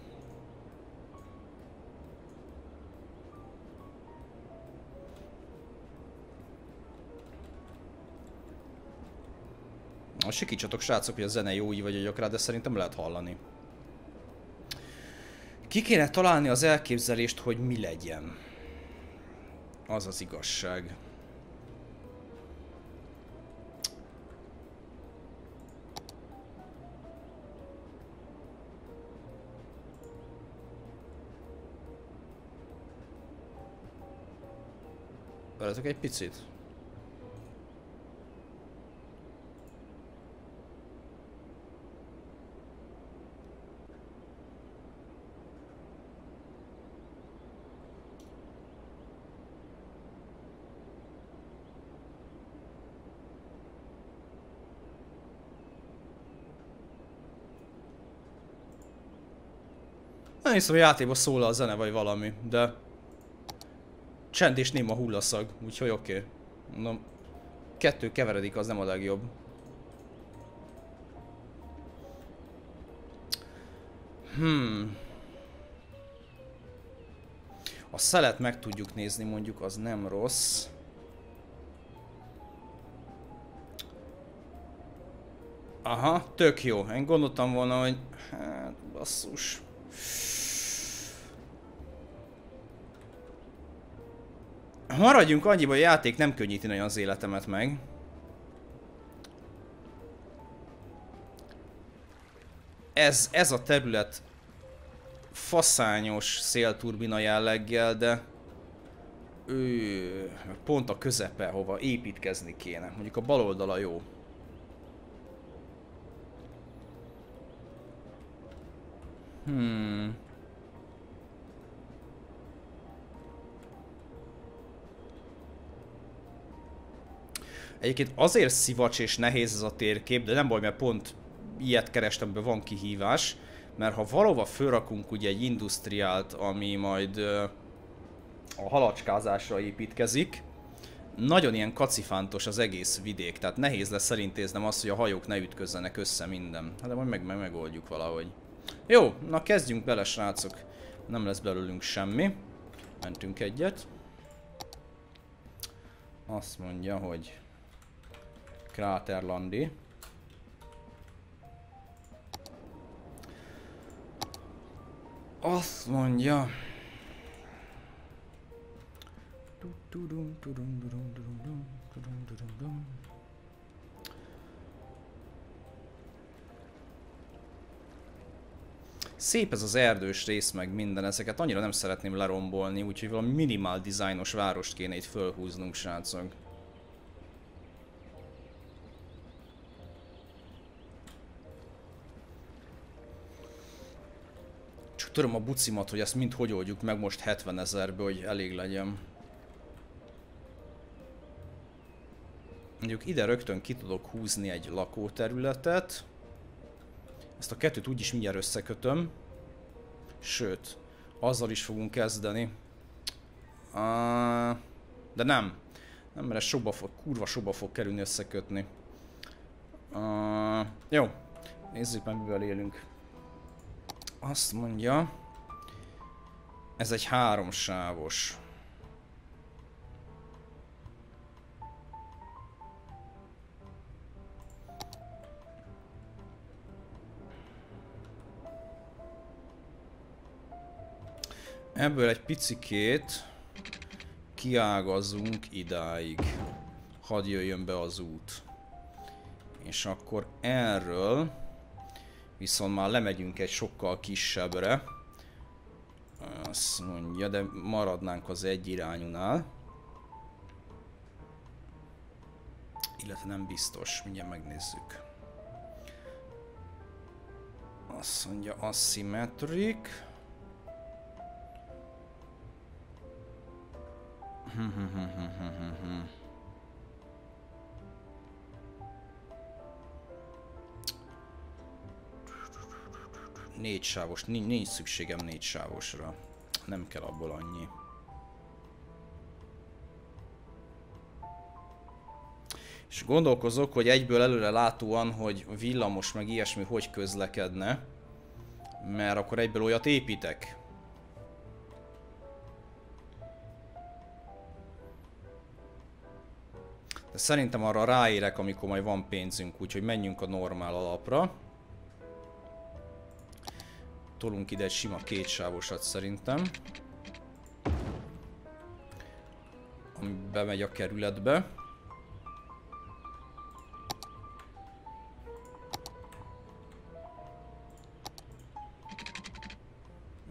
A sikítsatok srácok, hogy a zene jó így vagyok rá, de szerintem lehet hallani. Ki kéne találni az elképzelést, hogy mi legyen. Az az igazság. Veletek egy picit? Nem hiszem, hogy játékban szól a zene vagy valami, de... Csend és néma hullaszag, úgyhogy oké. Okay. Kettő keveredik, az nem a legjobb. Hmm. A szelet meg tudjuk nézni, mondjuk az nem rossz. Aha, tök jó. Én gondoltam volna, hogy... Hát, basszus. Maradjunk annyiba, hogy a játék nem könnyíti nagyon az életemet meg. Ez, ez a terület faszányos szélturbina jelleggel, de ő, pont a közepe, hova építkezni kéne. Mondjuk a bal oldala jó. Hmm. Egyébként azért szivacs és nehéz ez a térkép, de nem baj, mert pont ilyet kerestem, be van kihívás. Mert ha valóban fölrakunk ugye egy industriált, ami majd a halacskázásra építkezik, nagyon ilyen kacifántos az egész vidék, tehát nehéz lesz szerintéznem azt, hogy a hajók ne ütközzenek össze minden. Hát de majd meg, meg megoldjuk valahogy. Jó, na kezdjünk bele srácok. Nem lesz belőlünk semmi. Mentünk egyet. Azt mondja, hogy Kráterlandi. Azt mondja... Szép ez az erdős rész, meg minden, ezeket annyira nem szeretném lerombolni, úgyhogy valami minimál dizájnos várost kéne itt fölhúznunk, srácok. Töröm a bucimat, hogy ezt mind hogy oldjuk meg most 70 ezerbe, hogy elég legyen. Mondjuk ide rögtön ki tudok húzni egy lakóterületet. Ezt a kettőt úgyis mindjárt összekötöm. Sőt, azzal is fogunk kezdeni. Uh, de nem. Nem, mert ez soba fog, kurva soba fog kerülni összekötni. Uh, jó. Nézzük meg, mivel élünk. Azt mondja... Ez egy háromsávos. Ebből egy picikét kiágazunk idáig. Hadd jöjjön be az út. És akkor erről viszont már lemegyünk egy sokkal kisebbre. Azt mondja, de maradnánk az egy irányúnál. Illetve nem biztos, mindjárt megnézzük. Azt mondja, asymmetric. Négy sávos, nincs szükségem négy sávosra. Nem kell abból annyi. És gondolkozok, hogy egyből előre látóan, hogy villamos meg ilyesmi hogy közlekedne. Mert akkor egyből olyat építek. De szerintem arra ráérek, amikor majd van pénzünk, úgyhogy menjünk a normál alapra. Tolunk ide egy sima kétsávosat szerintem. Ami bemegy a kerületbe.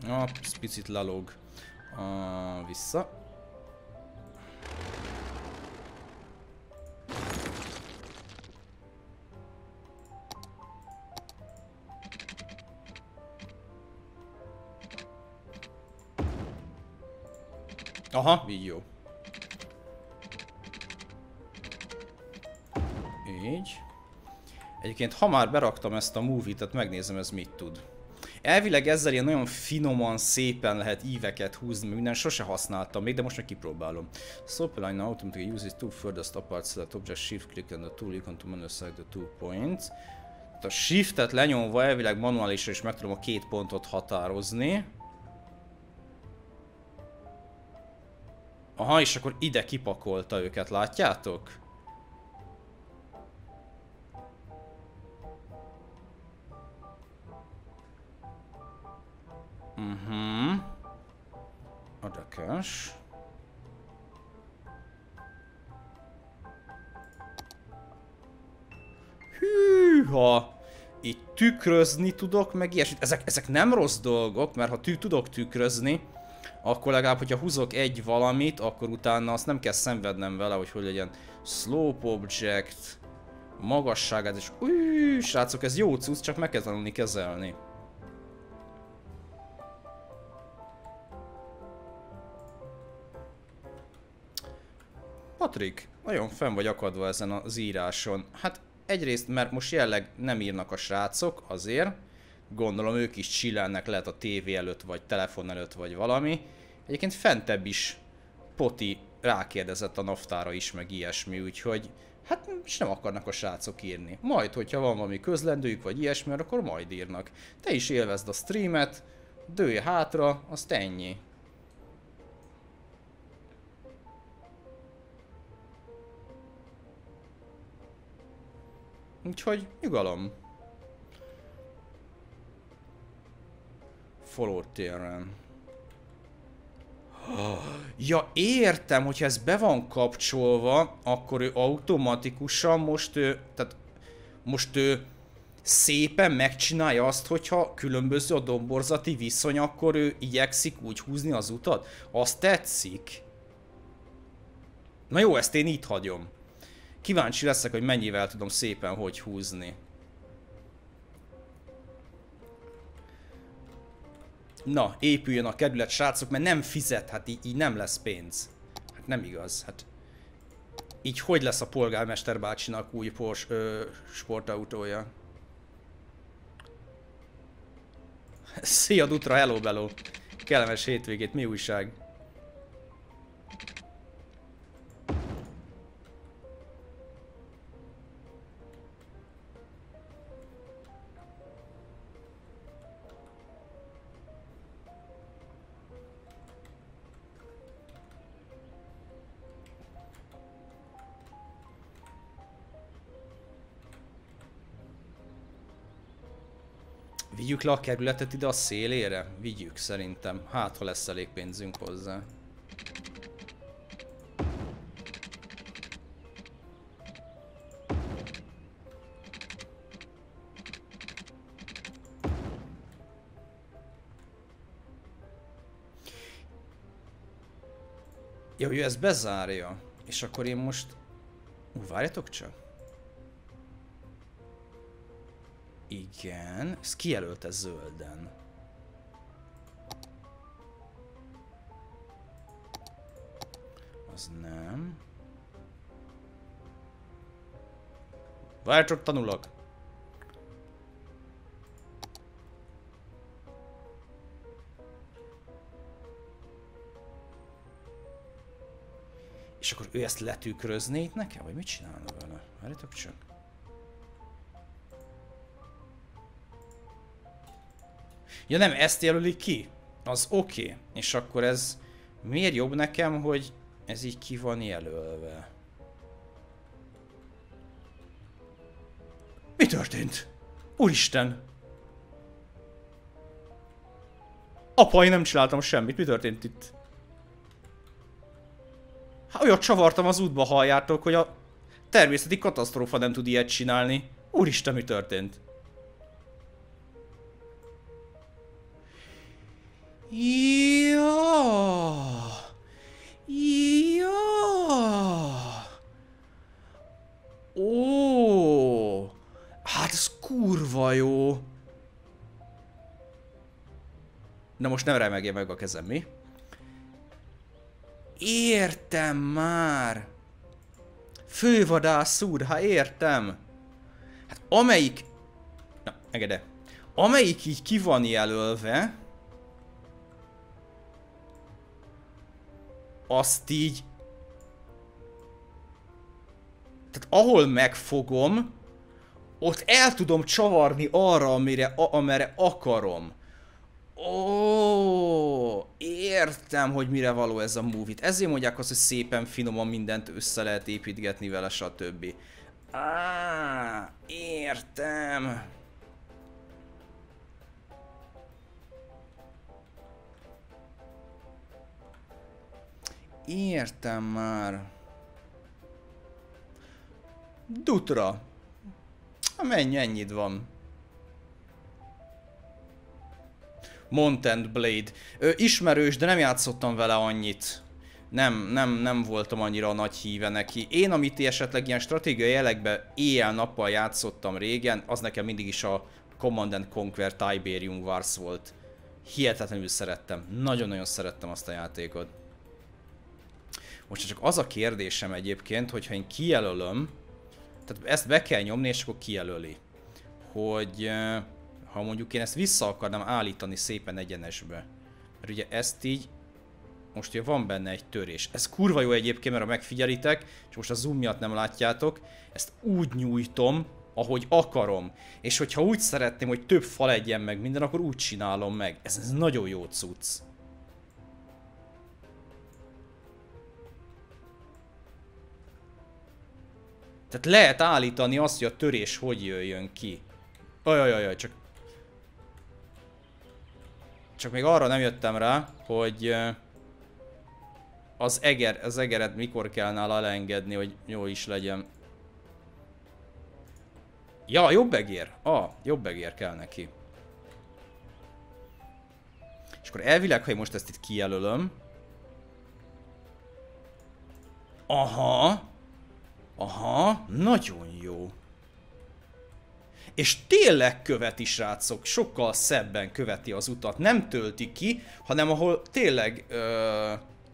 Ah, picit lelog. Ah, vissza. Aha, így jó. Így. Egyébként, ha már beraktam ezt a movie-t, megnézem ez mit tud. Elvileg ezzel ilyen nagyon finoman, szépen lehet íveket húzni, minden sose használtam még, de most meg kipróbálom. Soapline automatically uses two furthest apart select object shift click on the tool icon to select the two points. a shiftet lenyomva elvileg manuálisan is meg tudom a két pontot határozni. Aha, és akkor ide kipakolta őket, látjátok? Mhm. Uh. Hűha! Itt tükrözni tudok, meg ilyesmit. Ezek, ezek nem rossz dolgok, mert ha tű, tudok tükrözni, akkor legalább, hogyha húzok egy valamit, akkor utána azt nem kell szenvednem vele, hogy hogy legyen slope object, magasságát, és új, srácok, ez jó cucc, csak meg kell tanulni kezelni. Patrik, nagyon fenn vagy akadva ezen az íráson. Hát egyrészt, mert most jelenleg nem írnak a srácok, azért, gondolom ők is chillelnek lehet a tévé előtt, vagy telefon előtt, vagy valami. Egyébként fentebb is Poti rákérdezett a naftára is, meg ilyesmi, úgyhogy hát is nem akarnak a srácok írni. Majd, hogyha van valami közlendőjük, vagy ilyesmi, akkor majd írnak. Te is élvezd a streamet, dőj hátra, azt ennyi. Úgyhogy nyugalom. Follow téren. Ja, értem, hogyha ez be van kapcsolva, akkor ő automatikusan most ő, tehát most ő szépen megcsinálja azt, hogyha különböző a domborzati viszony, akkor ő igyekszik úgy húzni az utat. Azt tetszik. Na jó, ezt én itt hagyom. Kíváncsi leszek, hogy mennyivel tudom szépen hogy húzni. Na, épüljön a kerület, srácok, mert nem fizet, hát így, így nem lesz pénz. Hát nem igaz, hát... így hogy lesz a polgármester bácsinak új Porsche ö, sportautója. Szia Dutra, hello bello! Kellemes hétvégét, mi újság? Vigyük le a kerületet ide a szélére? Vigyük szerintem. Hát, ha lesz elég pénzünk hozzá. Jó, ő ezt bezárja. És akkor én most... Várjatok csak. Igen, ez kijelölte zölden. Az nem. Várj csak tanulok. És akkor ő ezt letükrözné itt nekem? Vagy mit csinálna vele? Várjátok csak. Ja nem, ezt jelölik ki? Az oké. Okay. És akkor ez miért jobb nekem, hogy ez így ki van jelölve? Mi történt? Úristen! Apa, én nem csináltam semmit. Mi történt itt? Hát olyat csavartam az útba, halljátok, hogy a természeti katasztrófa nem tud ilyet csinálni. Úristen, mi történt? Ja. Ja. Ó. Hát ez kurva jó. Na most nem remegje meg a kezem, mi? Értem már. Fővadász úr, ha értem. Hát amelyik... Na, megede. Amelyik így ki van jelölve, azt így... Tehát ahol megfogom, ott el tudom csavarni arra, amire, a, amire akarom. Ó, értem, hogy mire való ez a movie Ezért mondják azt, hogy szépen finoman mindent össze lehet építgetni vele, stb. Á, értem. Értem már. Dutra. Mennyi, ennyit van. Montent Blade. Ö, ismerős, de nem játszottam vele annyit. Nem, nem, nem voltam annyira nagy híve neki. Én, amit esetleg ilyen stratégiai jellegben éjjel-nappal játszottam régen, az nekem mindig is a Command Conquer Tiberium Wars volt. Hihetetlenül szerettem. Nagyon-nagyon szerettem azt a játékot. Most csak az a kérdésem egyébként, hogyha én kijelölöm, tehát ezt be kell nyomni, és akkor kijelöli. Hogy ha mondjuk én ezt vissza akarnám állítani szépen egyenesbe. Mert ugye ezt így, most ugye van benne egy törés. Ez kurva jó egyébként, mert ha megfigyelitek, és most a zoom miatt nem látjátok, ezt úgy nyújtom, ahogy akarom. És hogyha úgy szeretném, hogy több fal legyen meg minden, akkor úgy csinálom meg. Ez, ez nagyon jó cucc. Tehát lehet állítani azt, hogy a törés hogy jöjjön ki. Ajajajaj, csak... Csak még arra nem jöttem rá, hogy... Az, eger, az egeret mikor kell nála leengedni, hogy jó is legyen. Ja, jobb egér. Ah, jobb egér kell neki. És akkor elvileg, ha én most ezt itt kijelölöm. Aha. Aha, nagyon jó. És tényleg követi, srácok, sokkal szebben követi az utat. Nem tölti ki, hanem ahol tényleg ö,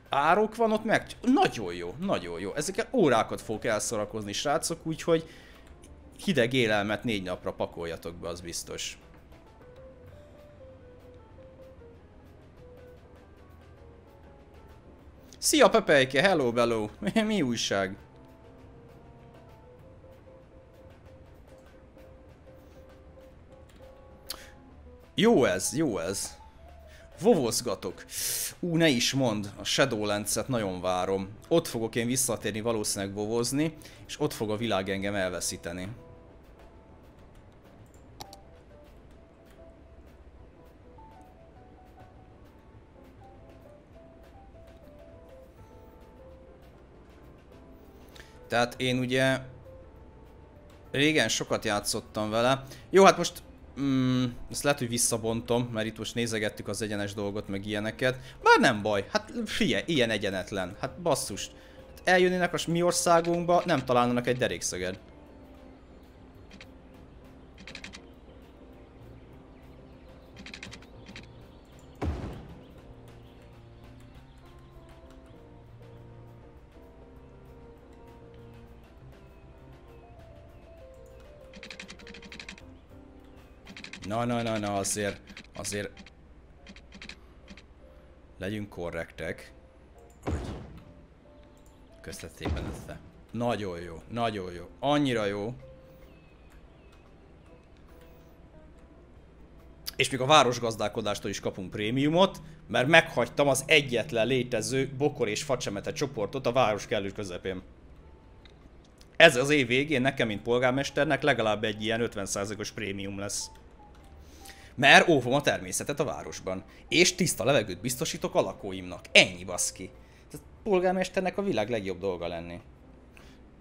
árok van ott meg. Nagyon jó, nagyon jó. Ezeket órákat fogok elszorakozni, srácok, úgyhogy hideg élelmet négy napra pakoljatok be, az biztos. Szia Pepejke, hello bello, mi újság? Jó ez, jó ez. Vovozgatok. Ú, ne is mond, a Shadowlands-et nagyon várom. Ott fogok én visszatérni valószínűleg vovozni, és ott fog a világ engem elveszíteni. Tehát én ugye régen sokat játszottam vele. Jó, hát most mm, ezt lehet, hogy visszabontom, mert itt most nézegettük az egyenes dolgot, meg ilyeneket. Már nem baj, hát figyelj, ilyen egyenetlen. Hát basszus. Eljönnének a mi országunkba, nem találnának egy derékszöged. Na, na, na, na, azért, azért legyünk korrektek, hogy köztetében össze. Nagyon jó, nagyon jó, annyira jó. És még a városgazdálkodástól is kapunk prémiumot, mert meghagytam az egyetlen létező bokor és facsemete csoportot a város kellő közepén. Ez az év végén nekem, mint polgármesternek legalább egy ilyen 50%-os prémium lesz. Mert óvom a természetet a városban. És tiszta levegőt biztosítok a lakóimnak. Ennyi baszki. Tehát polgármesternek a világ legjobb dolga lenni.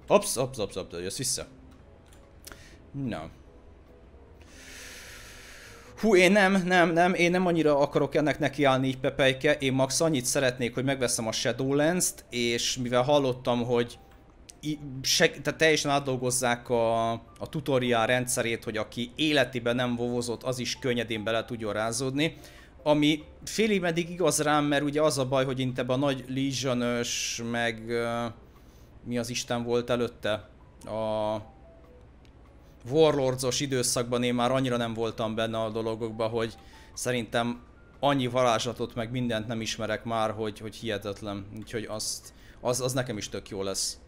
Ops, ops, ops, ops, jössz vissza. Na. Hú, én nem, nem, nem, én nem annyira akarok ennek nekiállni így Pepejke, én max annyit szeretnék, hogy megveszem a Shadowlands-t, és mivel hallottam, hogy seg, tehát teljesen átdolgozzák a, a tutorial rendszerét, hogy aki életében nem vovozott, az is könnyedén bele tudjon rázódni. Ami félig meddig igaz rám, mert ugye az a baj, hogy én ebben a nagy legion meg mi az Isten volt előtte? A Warlords-os időszakban én már annyira nem voltam benne a dologokban, hogy szerintem annyi varázslatot meg mindent nem ismerek már, hogy, hogy hihetetlen. Úgyhogy azt, az, az nekem is tök jó lesz.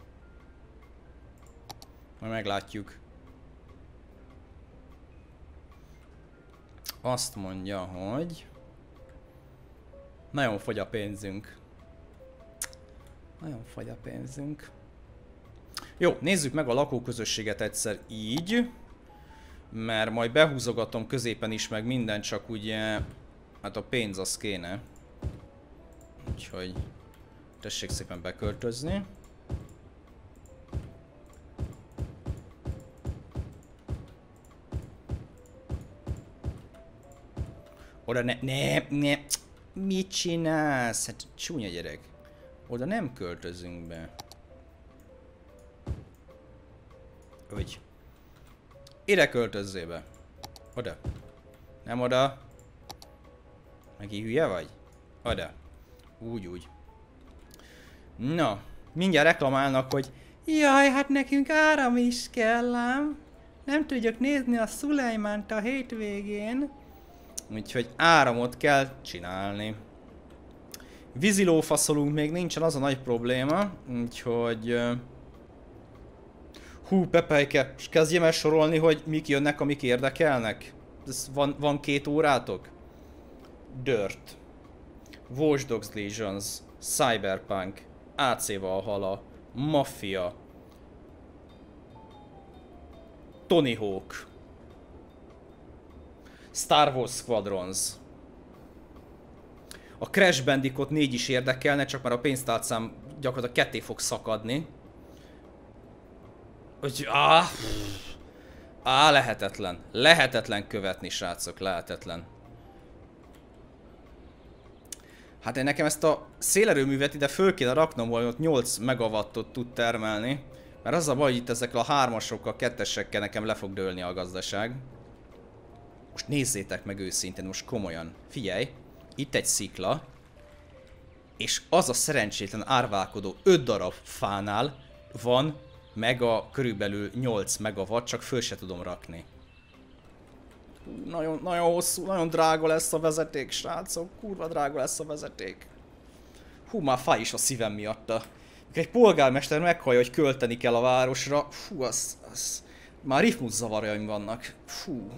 Majd meglátjuk. Azt mondja, hogy... Nagyon fogy a pénzünk. Nagyon fogy a pénzünk. Jó, nézzük meg a lakóközösséget egyszer így. Mert majd behúzogatom középen is meg minden, csak ugye... Hát a pénz az kéne. Úgyhogy... Tessék szépen beköltözni. Oda ne, ne, ne. Mit csinálsz? Hát csúnya gyerek. Oda nem költözünk be. Úgy. Ide költözzél be. Oda. Nem oda. Megi hülye vagy? Oda. Úgy, úgy. Na, mindjárt reklamálnak, hogy Jaj, hát nekünk áram is kell ám. Nem tudjuk nézni a Szulejmánt a hétvégén. Úgyhogy áramot kell csinálni. Vízilófaszolunk még nincsen, az a nagy probléma. Úgyhogy... Hú, Pepejke, és kezdjem el sorolni, hogy mik jönnek, amik érdekelnek. Ez van, van két órátok? Dirt. Watch Dogs Legions. Cyberpunk. AC Valhalla. Mafia. Tony Hawk. Star Wars Squadrons. A Crash Bandicoot 4 is érdekelne, csak már a pénztárcám gyakorlatilag ketté fog szakadni. Hogy áh, áh, lehetetlen. Lehetetlen követni, srácok, lehetetlen. Hát én nekem ezt a szélerőművet ide föl kéne raknom, hogy ott 8 megawattot tud termelni. Mert az a baj, hogy itt ezekkel a hármasokkal, kettesekkel nekem le fog dőlni a gazdaság. Most nézzétek meg őszintén, most komolyan. Figyelj, itt egy szikla. és az a szerencsétlen árválkodó 5 darab fánál van meg a körülbelül 8 megawatt, csak föl se tudom rakni. Nagyon, nagyon hosszú, nagyon drága lesz a vezeték, srácok. Kurva drága lesz a vezeték. Hú, már fáj is a szívem miatta. Egy polgármester meghallja, hogy költeni kell a városra. Fú, az, az... Már ritmus zavarjaim vannak. Fú.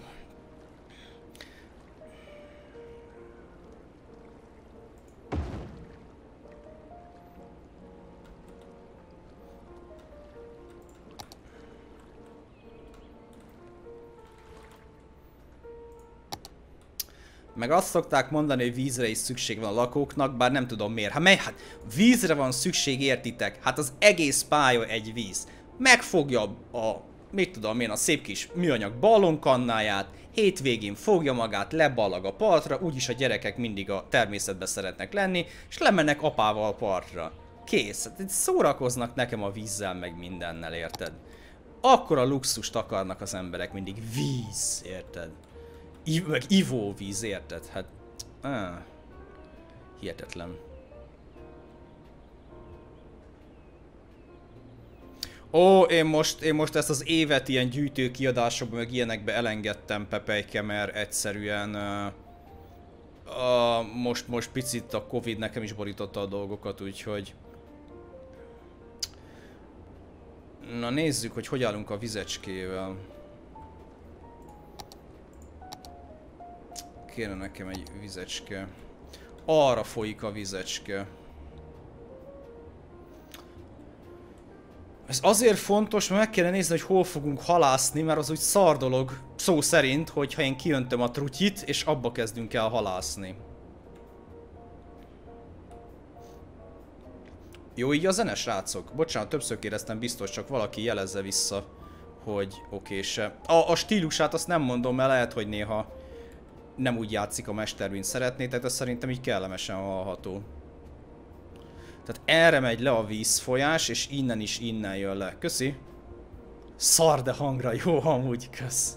Meg azt szokták mondani, hogy vízre is szükség van a lakóknak, bár nem tudom miért. Hát mely, hát vízre van szükség, értitek? Hát az egész pálya egy víz. Megfogja a, mit tudom én, a szép kis műanyag ballonkannáját, hétvégén fogja magát, leballag a partra, úgyis a gyerekek mindig a természetben szeretnek lenni, és lemennek apával a partra. Kész. Hát szórakoznak nekem a vízzel, meg mindennel, érted? Akkor a luxust akarnak az emberek mindig. Víz, érted? Iv meg ivóvíz, érted? Hát... Ah, hihetetlen. Ó, én most, én most ezt az évet ilyen gyűjtő kiadásokban, meg ilyenekbe elengedtem Pepejke, mert egyszerűen uh, uh, most, most picit a Covid nekem is borította a dolgokat, úgyhogy... Na nézzük, hogy hogy állunk a vizecskével. Kéne nekem egy vizecske. Arra folyik a vizecske. Ez azért fontos, mert meg kéne nézni, hogy hol fogunk halászni, mert az úgy szar dolog, szó szerint, hogyha én kiöntöm a trutyit, és abba kezdünk el halászni. Jó így a zene, srácok? Bocsánat, többször kérdeztem, biztos csak valaki jelezze vissza, hogy oké se. A, a stílusát azt nem mondom, mert lehet, hogy néha nem úgy játszik a mester, mint szeretné, tehát ez szerintem így kellemesen hallható. Tehát erre megy le a vízfolyás, és innen is innen jön le. Köszi. Szar, de hangra jó amúgy, kösz.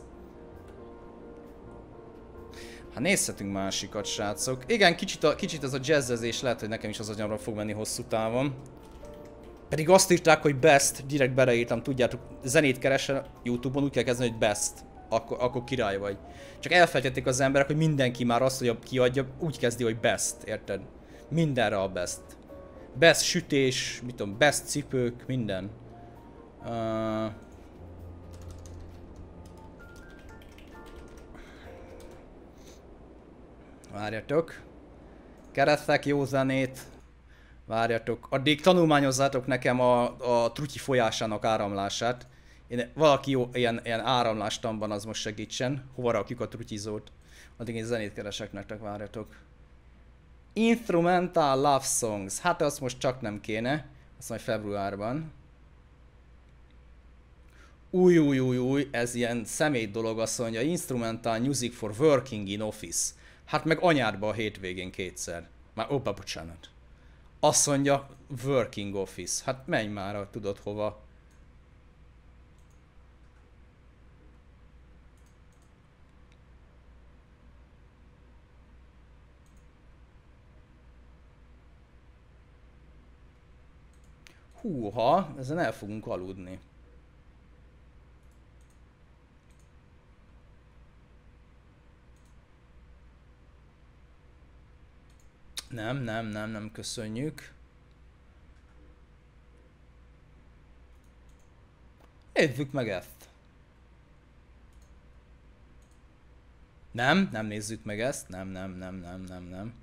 Hát nézhetünk másikat, srácok. Igen, kicsit, a, kicsit ez a jazzezés lehet, hogy nekem is az agyamra fog menni hosszú távon. Pedig azt írták, hogy best, direkt beleírtam, tudjátok, zenét keresen Youtube-on úgy kell kezdeni, hogy best akkor, akkor király vagy. Csak elfelejtették az emberek, hogy mindenki már azt, hogy kiadja, úgy kezdi, hogy best, érted? Mindenre a best. Best sütés, mit tudom, best cipők, minden. Uh... Várjatok. Keresztek jó zenét. Várjatok. Addig tanulmányozzátok nekem a, a trutyi folyásának áramlását. Én, valaki jó ilyen, ilyen áramlástamban az most segítsen. Hova rakjuk a trutyizót? Addig én zenét keresek nektek, várjatok. Instrumental Love Songs. Hát azt most csak nem kéne. Azt majd februárban. Új, új, új, új, ez ilyen szemét dolog, azt mondja, Instrumental Music for Working in Office. Hát meg anyádba a hétvégén kétszer. Már, opa, bocsánat. Azt mondja, Working Office. Hát menj már, tudod hova. Húha, ezen el fogunk aludni. Nem, nem, nem, nem köszönjük. Nézzük meg ezt. Nem, nem nézzük meg ezt. Nem, nem, nem, nem, nem, nem.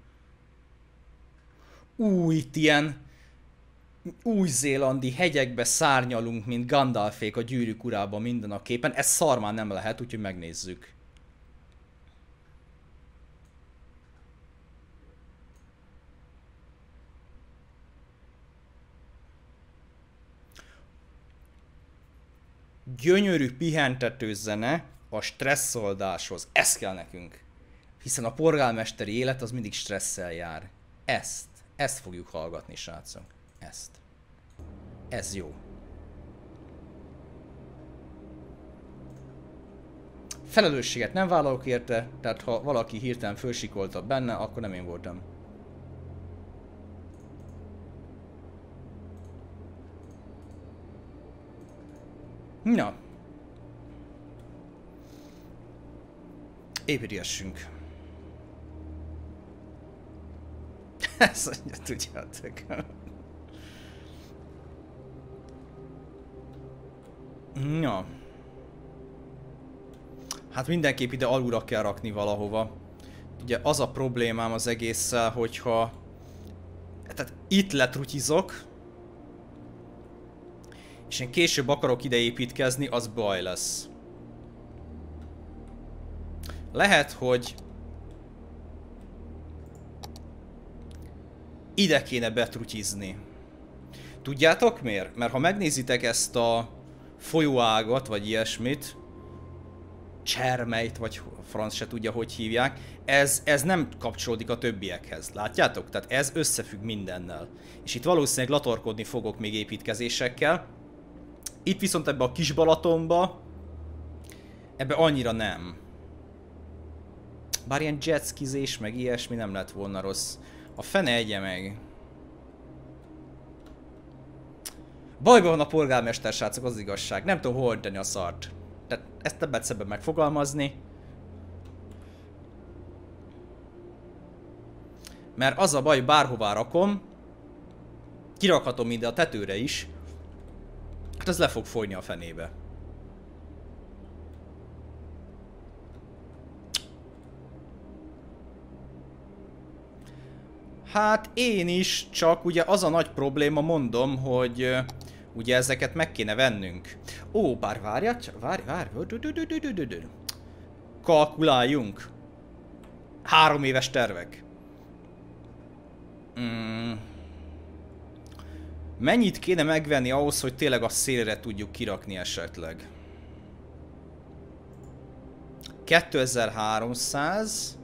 Új, itt ilyen új-zélandi hegyekbe szárnyalunk, mint Gandalfék a gyűrűk urában minden a képen. Ez szarmán nem lehet, úgyhogy megnézzük. Gyönyörű pihentető zene a stresszoldáshoz. Ez kell nekünk. Hiszen a polgármesteri élet az mindig stresszel jár. Ezt, ezt fogjuk hallgatni, srácok ezt. Ez jó. Felelősséget nem vállalok érte, tehát ha valaki hirtelen fölsikolta benne, akkor nem én voltam. Na. Építgessünk. Ezt mondja, tudjátok. Ja. Hát mindenképp ide alulra kell rakni valahova. Ugye az a problémám az egésszel, hogyha... Tehát itt letrutyizok, és én később akarok ide építkezni, az baj lesz. Lehet, hogy ide kéne betrutyizni. Tudjátok miért? Mert ha megnézitek ezt a folyóágat, vagy ilyesmit, csermeit, vagy franc se tudja, hogy hívják, ez, ez nem kapcsolódik a többiekhez. Látjátok? Tehát ez összefügg mindennel. És itt valószínűleg latorkodni fogok még építkezésekkel. Itt viszont ebbe a kis Balatonba, ebbe annyira nem. Bár ilyen jetskizés, meg ilyesmi nem lett volna rossz. A fene egye meg. Bajban van a polgármester, srácok, az igazság. Nem tudom hol a szart. Tehát ezt többet szebben megfogalmazni. Mert az a baj, bárhová rakom, kirakhatom ide a tetőre is, hát ez le fog folyni a fenébe. Hát én is, csak ugye az a nagy probléma, mondom, hogy ugye ezeket meg kéne vennünk. Ó, bár várjál, várj, várj, kalkuláljunk. Három éves tervek. Mm. Mennyit kéne megvenni ahhoz, hogy tényleg a szélre tudjuk kirakni esetleg? 2300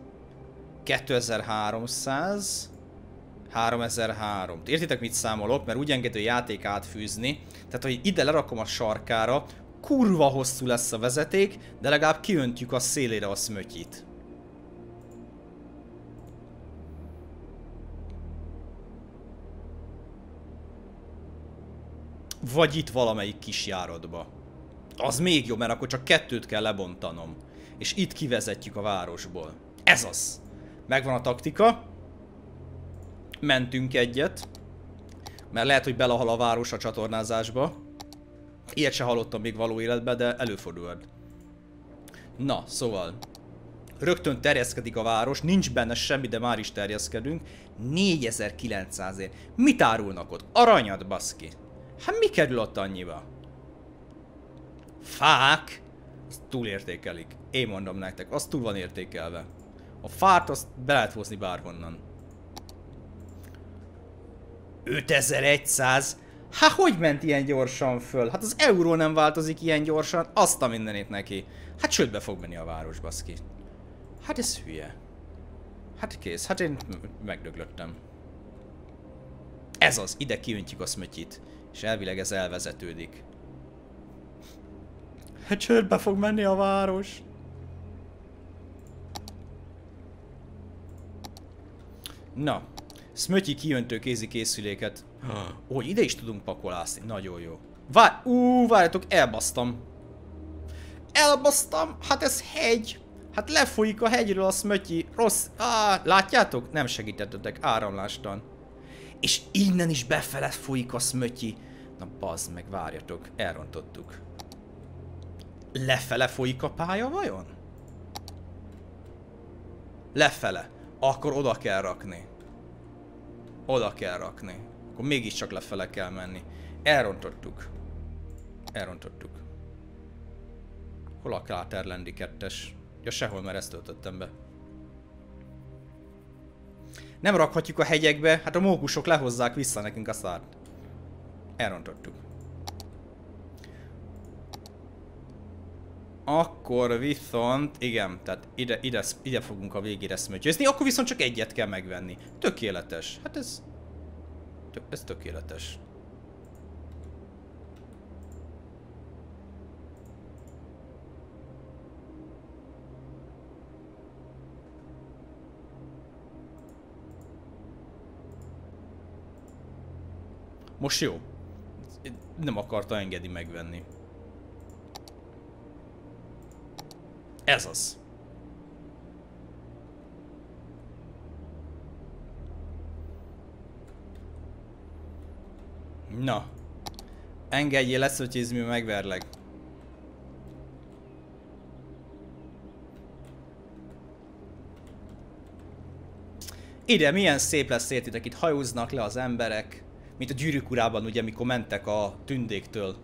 2300 3003. Értitek mit számolok? Mert úgy engedő játék átfűzni. Tehát, hogy ide lerakom a sarkára, kurva hosszú lesz a vezeték, de legalább kiöntjük a szélére a szmötyit. Vagy itt valamelyik kis járatba. Az még jobb, mert akkor csak kettőt kell lebontanom. És itt kivezetjük a városból. Ez az. Megvan a taktika mentünk egyet. Mert lehet, hogy belehal a város a csatornázásba. Ilyet se hallottam még való életben, de előfordulhat. Na, szóval. Rögtön terjeszkedik a város, nincs benne semmi, de már is terjeszkedünk. 4900 ért. Mit árulnak ott? Aranyat, baszki. Hát mi kerül ott annyiba? Fák? Azt túlértékelik. Én mondom nektek, az túl van értékelve. A fát azt be lehet hozni bárhonnan. 5100? Hát hogy ment ilyen gyorsan föl? Hát az euró nem változik ilyen gyorsan, azt a mindenét neki. Hát csődbe fog menni a város, baszki. Hát ez hülye. Hát kész, hát én megdöglöttem. Ez az, ide kiöntjük a szmötyit. És elvileg ez elvezetődik. Hát csődbe fog menni a város. Na, Smötyi kiöntő kézi készüléket. Ó, ide is tudunk pakolászni. Nagyon jó. Vár, ú, várjatok, elbasztam. Elbasztam? Hát ez hegy. Hát lefolyik a hegyről a smötyi. Rossz. Á, látjátok? Nem segítettetek áramlástan. És innen is befele folyik a smötyi. Na bazd meg, várjatok. Elrontottuk. Lefele folyik a pálya vajon? Lefele. Akkor oda kell rakni. Oda kell rakni. Akkor mégiscsak lefele kell menni. Elrontottuk. Elrontottuk. Hol a Kráterlendi kettes? Ja sehol, mert ezt töltöttem be. Nem rakhatjuk a hegyekbe, hát a mókusok lehozzák vissza nekünk a szárt. Elrontottuk. Akkor viszont, igen, tehát ide, ide, ide fogunk a végére szmötyözni, akkor viszont csak egyet kell megvenni. Tökéletes. Hát ez... Tök, ez tökéletes. Most jó. Nem akarta engedni megvenni. Ez az. Na. Engedjél leszötyézni, megverleg. Ide milyen szép lesz értitek, itt hajóznak le az emberek, mint a gyűrűk urában ugye, mikor mentek a tündéktől.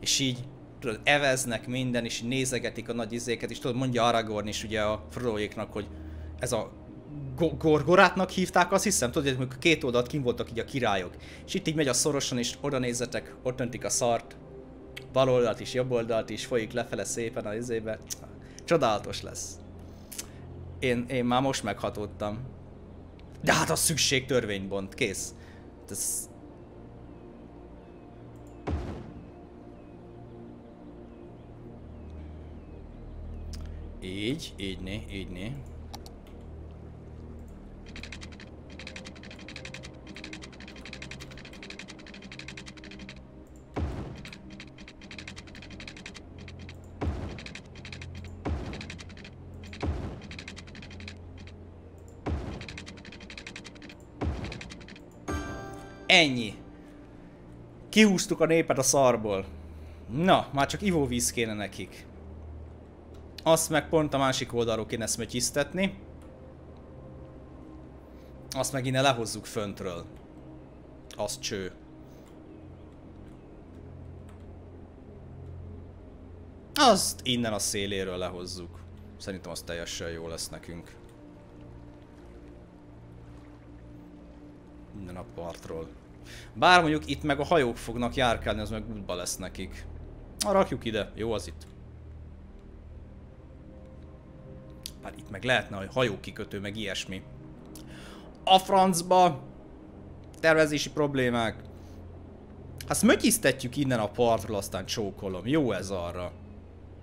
És így tudod, eveznek minden, és nézegetik a nagy izéket, és tudod, mondja Aragorn is ugye a Frodoéknak, hogy ez a Gorgorátnak hívták, azt hiszem, tudod, hogy két oldalt kim voltak így a királyok. És itt így megy a szorosan, és oda nézzetek, ott öntik a szart. Bal oldalt is, jobb oldalt is, folyik lefele szépen a izébe. Csodálatos lesz. Én, én már most meghatódtam. De hát az szükség törvénybont, kész. Ez... Így, így né, így né. Ennyi. Kihúztuk a népet a szarból. Na, már csak ivóvíz kéne nekik. Azt meg pont a másik oldalról kéne szmötyisztetni. Azt meg innen lehozzuk föntről. Az cső. Azt innen a széléről lehozzuk. Szerintem az teljesen jó lesz nekünk. Minden a partról. Bár mondjuk itt meg a hajók fognak járkálni, az meg útba lesz nekik. Na, rakjuk ide. Jó az itt. Bár itt meg lehetne a hajókikötő, meg ilyesmi. A francba! Tervezési problémák. Hát smögyisztetjük innen a partról, aztán csókolom. Jó ez arra.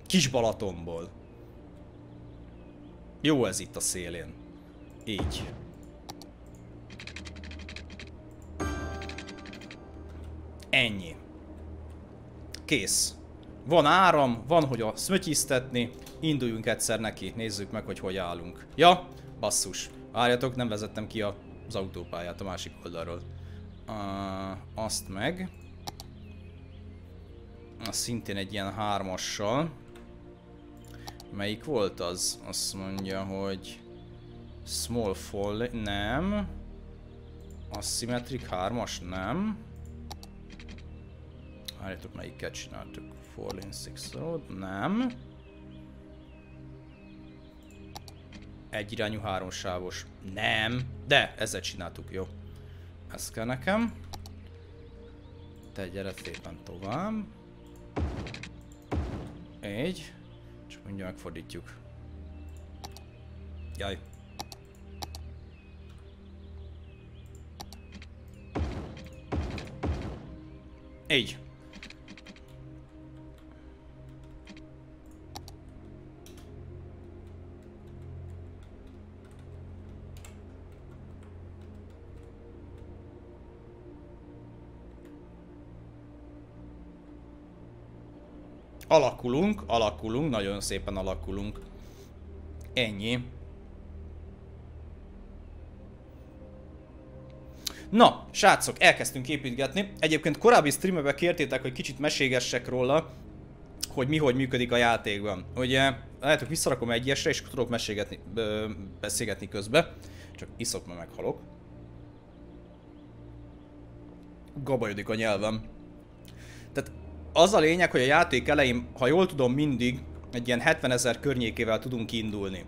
Kis Balatonból. Jó ez itt a szélén. Így. Ennyi. Kész. Van áram, van hogy a szmötyisztetni, induljunk egyszer neki, nézzük meg, hogy hogy állunk. Ja, basszus. Várjatok, nem vezettem ki az autópályát a másik oldalról. Uh, azt meg. Az szintén egy ilyen hármassal. Melyik volt az? Azt mondja, hogy... Small fall... Nem. Asymmetric hármas? Nem. Várjátok, melyiket csináltuk? Four lane six road? Nem. Egy irányú háromsávos. Nem. De, ezzel csináltuk, jó. Ez kell nekem. Te gyere szépen tovább. Egy. Csak mondja megfordítjuk. Jaj. Így. Alakulunk, alakulunk, nagyon szépen alakulunk. Ennyi. Na, srácok, elkezdtünk építgetni. Egyébként korábbi streamekben kértétek, hogy kicsit meségessek róla, hogy mi hogy működik a játékban. Ugye, lehet, hogy visszarakom egyesre, és tudok meségetni, beszélgetni közbe. Csak iszok, mert meghalok. Gabajodik a nyelvem. Tehát az a lényeg, hogy a játék elején, ha jól tudom, mindig egy ilyen 70 ezer környékével tudunk indulni.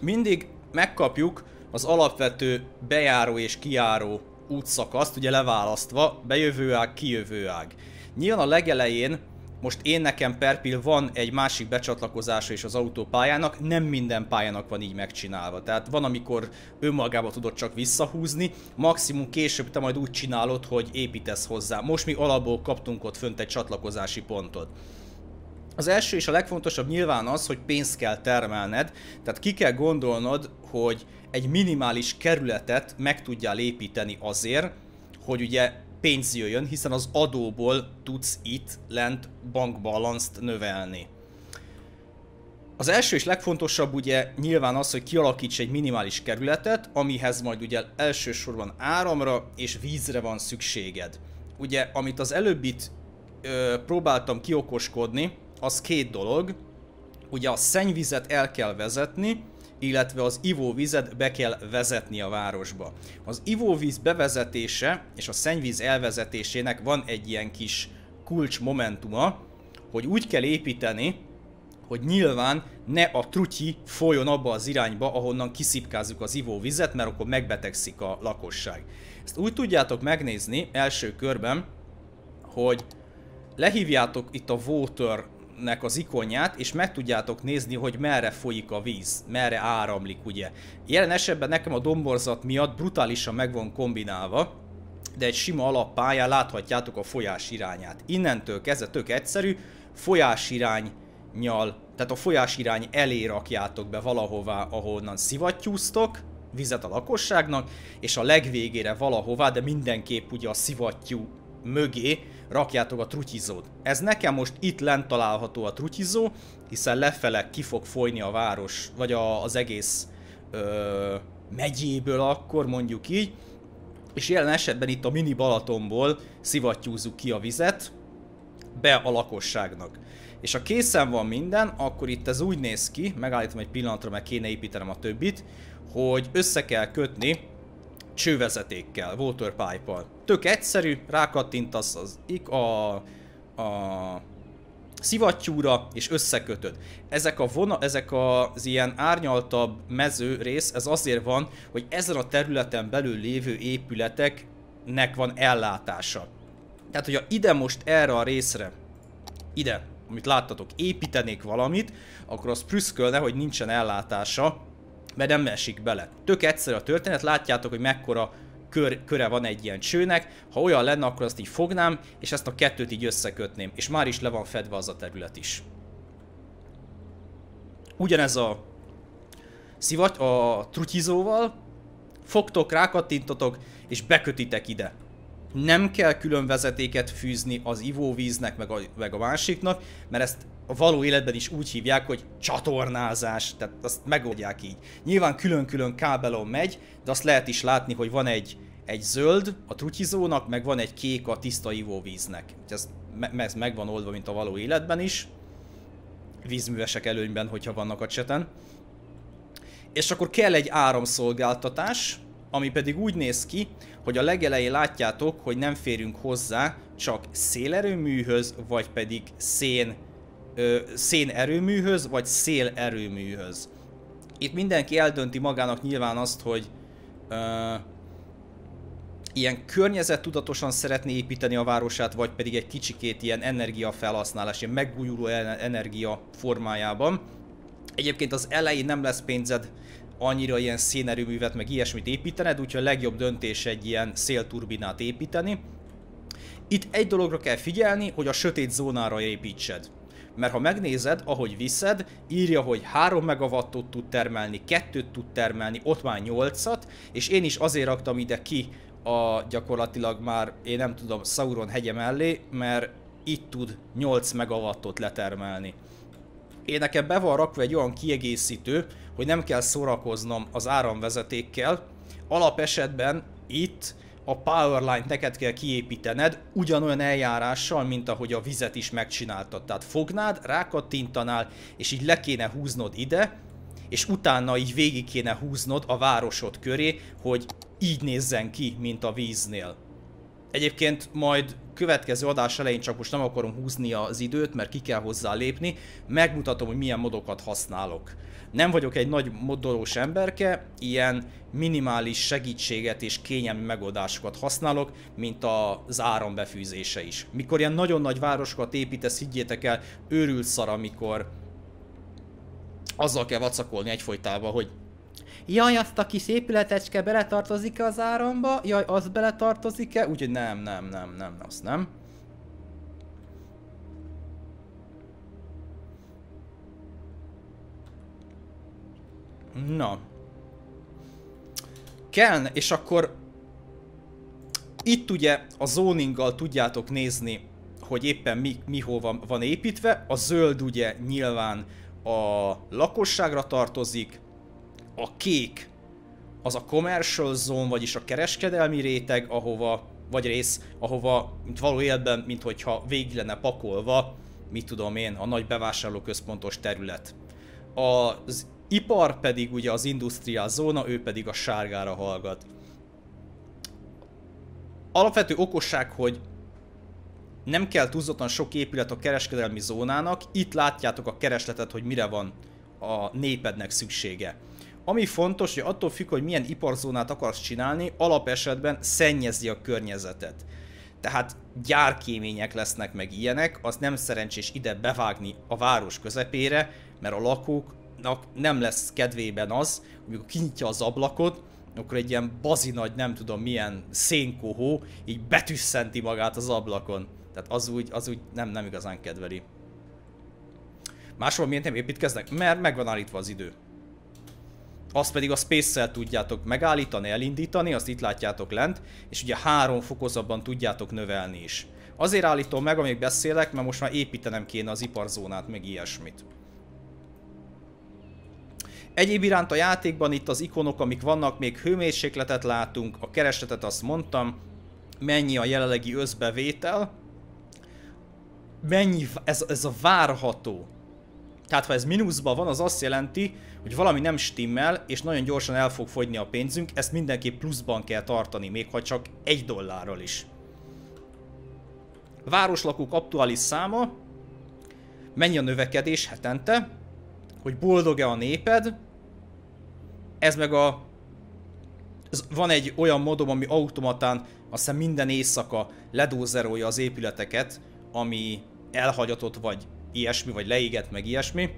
Mindig megkapjuk az alapvető bejáró és kijáró útszakaszt, ugye leválasztva, bejövő ág, kijövő ág. Nyilván a legelején most én nekem perpil van egy másik becsatlakozása is az autópályának, nem minden pályának van így megcsinálva. Tehát van, amikor önmagába tudod csak visszahúzni, maximum később te majd úgy csinálod, hogy építesz hozzá. Most mi alapból kaptunk ott fönt egy csatlakozási pontot. Az első és a legfontosabb nyilván az, hogy pénzt kell termelned, tehát ki kell gondolnod, hogy egy minimális kerületet meg tudjál építeni azért, hogy ugye pénz jöjjön, hiszen az adóból tudsz itt lent bankbalanszt növelni. Az első és legfontosabb ugye nyilván az, hogy kialakíts egy minimális kerületet, amihez majd ugye elsősorban áramra és vízre van szükséged. Ugye, amit az előbbit ö, próbáltam kiokoskodni, az két dolog. Ugye a szennyvizet el kell vezetni, illetve az ivóvizet be kell vezetni a városba. Az ivóvíz bevezetése és a szennyvíz elvezetésének van egy ilyen kis kulcs momentuma, hogy úgy kell építeni, hogy nyilván ne a trutyi folyjon abba az irányba, ahonnan kiszipkázzuk az ivóvizet, mert akkor megbetegszik a lakosság. Ezt úgy tudjátok megnézni első körben, hogy lehívjátok itt a water nek az ikonját, és meg tudjátok nézni, hogy merre folyik a víz, merre áramlik, ugye. Jelen esetben nekem a domborzat miatt brutálisan meg van kombinálva, de egy sima alappályán láthatjátok a folyás irányát. Innentől kezdve tök egyszerű, folyás iránynyal, tehát a folyás irány elé rakjátok be valahová, ahonnan szivattyúztok, vizet a lakosságnak, és a legvégére valahová, de mindenképp ugye a szivattyú mögé rakjátok a trutyizót. Ez nekem most itt lent található a trutyizó, hiszen lefele ki fog folyni a város, vagy a, az egész ö, megyéből akkor mondjuk így, és jelen esetben itt a mini Balatonból szivattyúzzuk ki a vizet be a lakosságnak. És ha készen van minden, akkor itt ez úgy néz ki, megállítom egy pillanatra, mert kéne építenem a többit, hogy össze kell kötni csővezetékkel, waterpipe-al. Tök egyszerű, rákattintasz az, a, a szivattyúra, és összekötöd. Ezek, a vona, ezek az ilyen árnyaltabb mező rész, ez azért van, hogy ezen a területen belül lévő épületeknek van ellátása. Tehát, hogyha ide most erre a részre, ide, amit láttatok, építenék valamit, akkor az prüszkölne, hogy nincsen ellátása, mert nem esik bele. Tök egyszerű a történet, látjátok, hogy mekkora kör, köre van egy ilyen csőnek. Ha olyan lenne, akkor azt így fognám, és ezt a kettőt így összekötném. És már is le van fedve az a terület is. Ugyanez a szivat, a trutyizóval, fogtok, rákattintotok, és bekötitek ide. Nem kell külön vezetéket fűzni az ivóvíznek, meg a, meg a másiknak, mert ezt a való életben is úgy hívják, hogy csatornázás, tehát azt megoldják így. Nyilván külön-külön kábelon megy, de azt lehet is látni, hogy van egy, egy zöld a trutyizónak, meg van egy kék a tiszta ivóvíznek. Ez, ez meg van oldva, mint a való életben is. Vízművesek előnyben, hogyha vannak a cseten. És akkor kell egy áramszolgáltatás, ami pedig úgy néz ki, hogy a legelején látjátok, hogy nem férünk hozzá csak szélerőműhöz, vagy pedig szén ö, szénerőműhöz, vagy szélerőműhöz. Itt mindenki eldönti magának nyilván azt, hogy ö, ilyen környezettudatosan szeretné építeni a városát, vagy pedig egy kicsikét ilyen energiafelhasználás, ilyen megújuló energia formájában. Egyébként az elején nem lesz pénzed annyira ilyen szénerőművet, meg ilyesmit építened, úgyhogy a legjobb döntés egy ilyen szélturbinát építeni. Itt egy dologra kell figyelni, hogy a sötét zónára építsed mert ha megnézed, ahogy viszed, írja, hogy 3 megawattot tud termelni, 2 tud termelni, ott már 8-at, és én is azért raktam ide ki a gyakorlatilag már, én nem tudom, Sauron hegye mellé, mert itt tud 8 megawattot letermelni. Én nekem be van rakva egy olyan kiegészítő, hogy nem kell szórakoznom az áramvezetékkel. Alapesetben itt a powerline neked kell kiépítened ugyanolyan eljárással, mint ahogy a vizet is megcsináltad. Tehát fognád, rákattintanál, és így le kéne húznod ide, és utána így végig kéne húznod a városod köré, hogy így nézzen ki, mint a víznél. Egyébként majd következő adás elején csak most nem akarom húzni az időt, mert ki kell hozzá lépni, megmutatom, hogy milyen modokat használok. Nem vagyok egy nagy modolós emberke, ilyen minimális segítséget és kényelmi megoldásokat használok, mint az áram befűzése is. Mikor ilyen nagyon nagy városokat építesz, higgyétek el, őrült szar, amikor azzal kell vacakolni egyfolytában, hogy Jaj, azt a kis épületecske beletartozik-e az áramba? Jaj, az beletartozik-e? Úgyhogy nem, nem, nem, nem, azt nem. Na. Kell, és akkor itt ugye a zoninggal tudjátok nézni, hogy éppen mi, mi hol van, van építve. A zöld ugye nyilván a lakosságra tartozik, a kék az a commercial zone, vagyis a kereskedelmi réteg, ahova, vagy rész, ahova, mint való életben, mint hogyha végig lenne pakolva, mit tudom én, a nagy bevásárlóközpontos terület. Az ipar pedig ugye az industriál zóna, ő pedig a sárgára hallgat. Alapvető okosság, hogy nem kell túlzottan sok épület a kereskedelmi zónának, itt látjátok a keresletet, hogy mire van a népednek szüksége. Ami fontos, hogy attól függ, hogy milyen iparzónát akarsz csinálni, alapesetben szennyezi a környezetet. Tehát gyárkémények lesznek meg ilyenek, az nem szerencsés ide bevágni a város közepére, mert a lakóknak nem lesz kedvében az, amikor kinyitja az ablakot, akkor egy ilyen bazinagy, nem tudom milyen szénkohó így betüsszenti magát az ablakon. Tehát az úgy, az úgy nem, nem igazán kedveli. Máshol miért nem építkeznek? Mert meg van állítva az idő. Azt pedig a Space-szel tudjátok megállítani, elindítani, azt itt látjátok lent, és ugye három fokozatban tudjátok növelni is. Azért állítom meg, amíg beszélek, mert most már építenem kéne az iparzónát, meg ilyesmit. Egyéb iránt a játékban itt az ikonok, amik vannak, még hőmérsékletet látunk, a keresletet azt mondtam, mennyi a jelenlegi összbevétel, mennyi ez, ez a várható. Tehát ha ez mínuszban van, az azt jelenti, hogy valami nem stimmel, és nagyon gyorsan el fog fogyni a pénzünk, ezt mindenképp pluszban kell tartani, még ha csak egy dollárral is. Városlakók aktuális száma, mennyi a növekedés hetente, hogy boldog-e a néped, ez meg a... Ez van egy olyan modom, ami automatán azt hiszem minden éjszaka ledózerolja az épületeket, ami elhagyatott, vagy ilyesmi, vagy leégett, meg ilyesmi.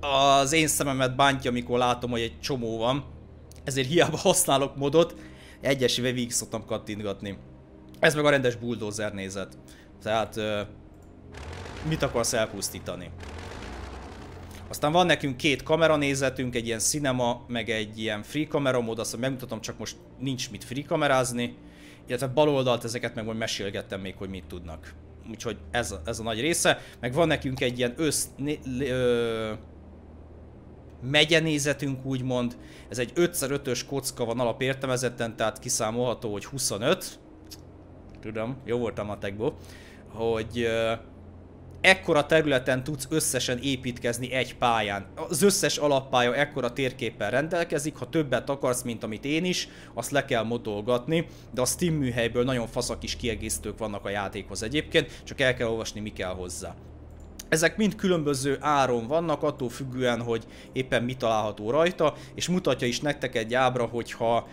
Az én szememet bántja, amikor látom, hogy egy csomó van, ezért hiába használok modot, egyesével végig szoktam kattintgatni. Ez meg a rendes bulldozer nézet. Tehát mit akarsz elpusztítani? Aztán van nekünk két kameranézetünk, egy ilyen cinema, meg egy ilyen free kamera mód, azt megmutatom, csak most nincs mit free kamerázni. Illetve bal oldalt ezeket meg majd mesélgettem még, hogy mit tudnak. Úgyhogy ez a, ez a nagy része. Meg van nekünk egy ilyen össz... Né, ö, megyenézetünk úgymond. Ez egy 5x5-ös kocka van alapértelmezetten, tehát kiszámolható, hogy 25. Tudom, jó voltam a tekból. Hogy ekkora területen tudsz összesen építkezni egy pályán. Az összes alappálya ekkora térképpel rendelkezik, ha többet akarsz, mint amit én is, azt le kell modolgatni, de a Steam műhelyből nagyon faszak is kiegészítők vannak a játékhoz egyébként, csak el kell olvasni, mi kell hozzá. Ezek mind különböző áron vannak, attól függően, hogy éppen mi található rajta, és mutatja is nektek egy ábra, hogyha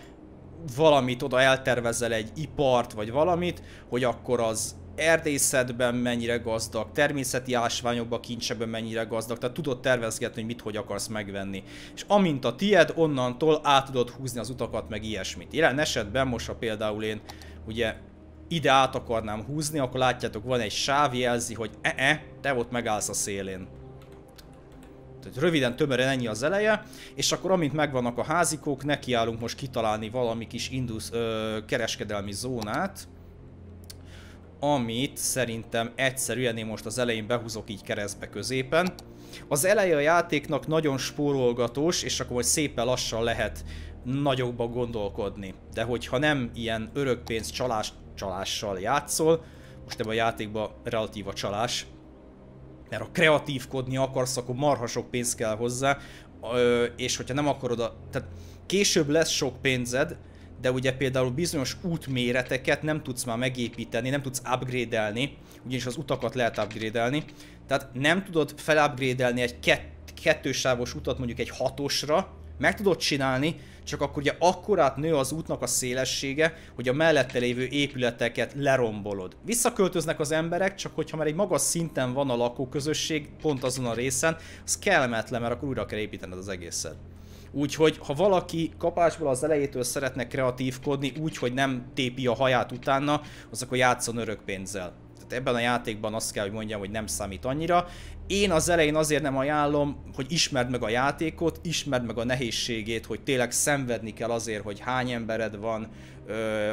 valamit oda eltervezel egy ipart, vagy valamit, hogy akkor az erdészetben mennyire gazdag, természeti ásványokban, kincsekben mennyire gazdag, tehát tudod tervezgetni, hogy mit hogy akarsz megvenni. És amint a tied, onnantól át tudod húzni az utakat, meg ilyesmit. Jelen esetben most, ha például én ugye ide át akarnám húzni, akkor látjátok, van egy sáv, jelzi, hogy e-e, te ott megállsz a szélén. Tehát röviden, tömören ennyi az eleje, és akkor amint megvannak a házikók, nekiállunk most kitalálni valami kis indus, ö, kereskedelmi zónát amit szerintem egyszerűen én most az elején behúzok így keresztbe középen. Az eleje a játéknak nagyon spórolgatós, és akkor majd szépen lassan lehet nagyokba gondolkodni. De hogyha nem ilyen örökpénz csalás, csalással játszol, most ebben a játékban relatív a csalás, mert ha kreatívkodni akarsz, akkor marha sok pénz kell hozzá, és hogyha nem akarod a... Tehát később lesz sok pénzed, de ugye például bizonyos útméreteket nem tudsz már megépíteni, nem tudsz upgrade-elni, ugyanis az utakat lehet upgrade-elni, tehát nem tudod felupgrade-elni egy kett, kettősávos utat mondjuk egy hatosra, meg tudod csinálni, csak akkor ugye akkorát nő az útnak a szélessége, hogy a mellette lévő épületeket lerombolod. Visszaköltöznek az emberek, csak hogyha már egy magas szinten van a lakóközösség, pont azon a részen, az kellemetlen, mert akkor újra kell építened az egészet. Úgyhogy ha valaki kapásból az elejétől szeretne kreatívkodni, úgy, hogy nem tépi a haját utána, az akkor játszon örök pénzzel. Tehát ebben a játékban azt kell, hogy mondjam, hogy nem számít annyira. Én az elején azért nem ajánlom, hogy ismerd meg a játékot, ismerd meg a nehézségét, hogy tényleg szenvedni kell azért, hogy hány embered van,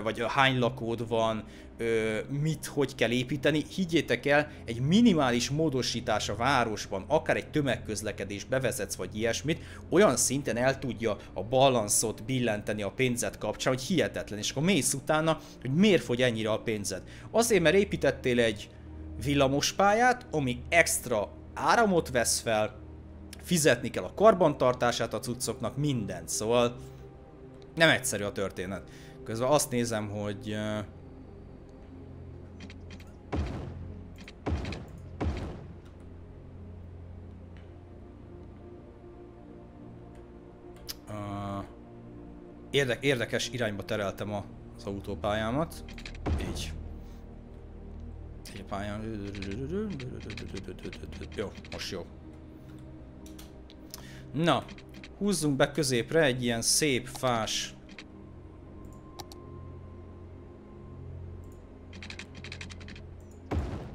vagy hány lakód van, mit, hogy kell építeni. Higgyétek el, egy minimális módosítás a városban, akár egy tömegközlekedés bevezetsz, vagy ilyesmit, olyan szinten el tudja a balanszot billenteni a pénzed kapcsán, hogy hihetetlen. És akkor mész utána, hogy miért fogy ennyire a pénzed. Azért, mert építettél egy villamospályát, ami extra áramot vesz fel, fizetni kell a karbantartását a cuccoknak, mindent. Szóval nem egyszerű a történet. Közben azt nézem, hogy... Uh, érde érdekes irányba tereltem az autópályámat. Így. Egy pályán. Jó, most jó. Na, húzzunk be középre egy ilyen szép fás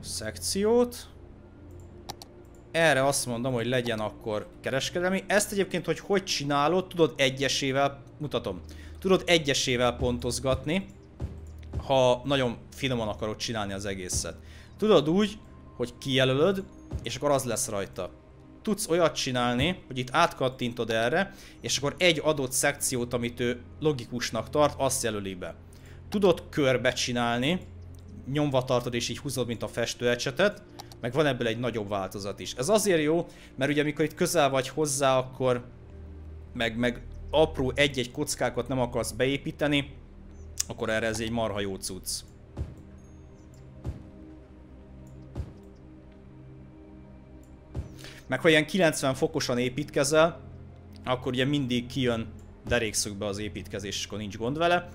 szekciót. Erre azt mondom, hogy legyen akkor kereskedelmi. Ezt egyébként, hogy hogy csinálod, tudod egyesével, mutatom, tudod egyesével pontozgatni, ha nagyon finoman akarod csinálni az egészet. Tudod úgy, hogy kijelölöd, és akkor az lesz rajta. Tudsz olyat csinálni, hogy itt átkattintod erre, és akkor egy adott szekciót, amit ő logikusnak tart, azt jelöli be. Tudod körbe csinálni, nyomva tartod és így húzod, mint a festőecsetet, meg van ebből egy nagyobb változat is. Ez azért jó, mert ugye amikor itt közel vagy hozzá, akkor meg, meg apró egy-egy kockákat nem akarsz beépíteni, akkor erre ez egy marha jó cucc. Meg ha ilyen 90 fokosan építkezel, akkor ugye mindig kijön derékszögbe az építkezés, és akkor nincs gond vele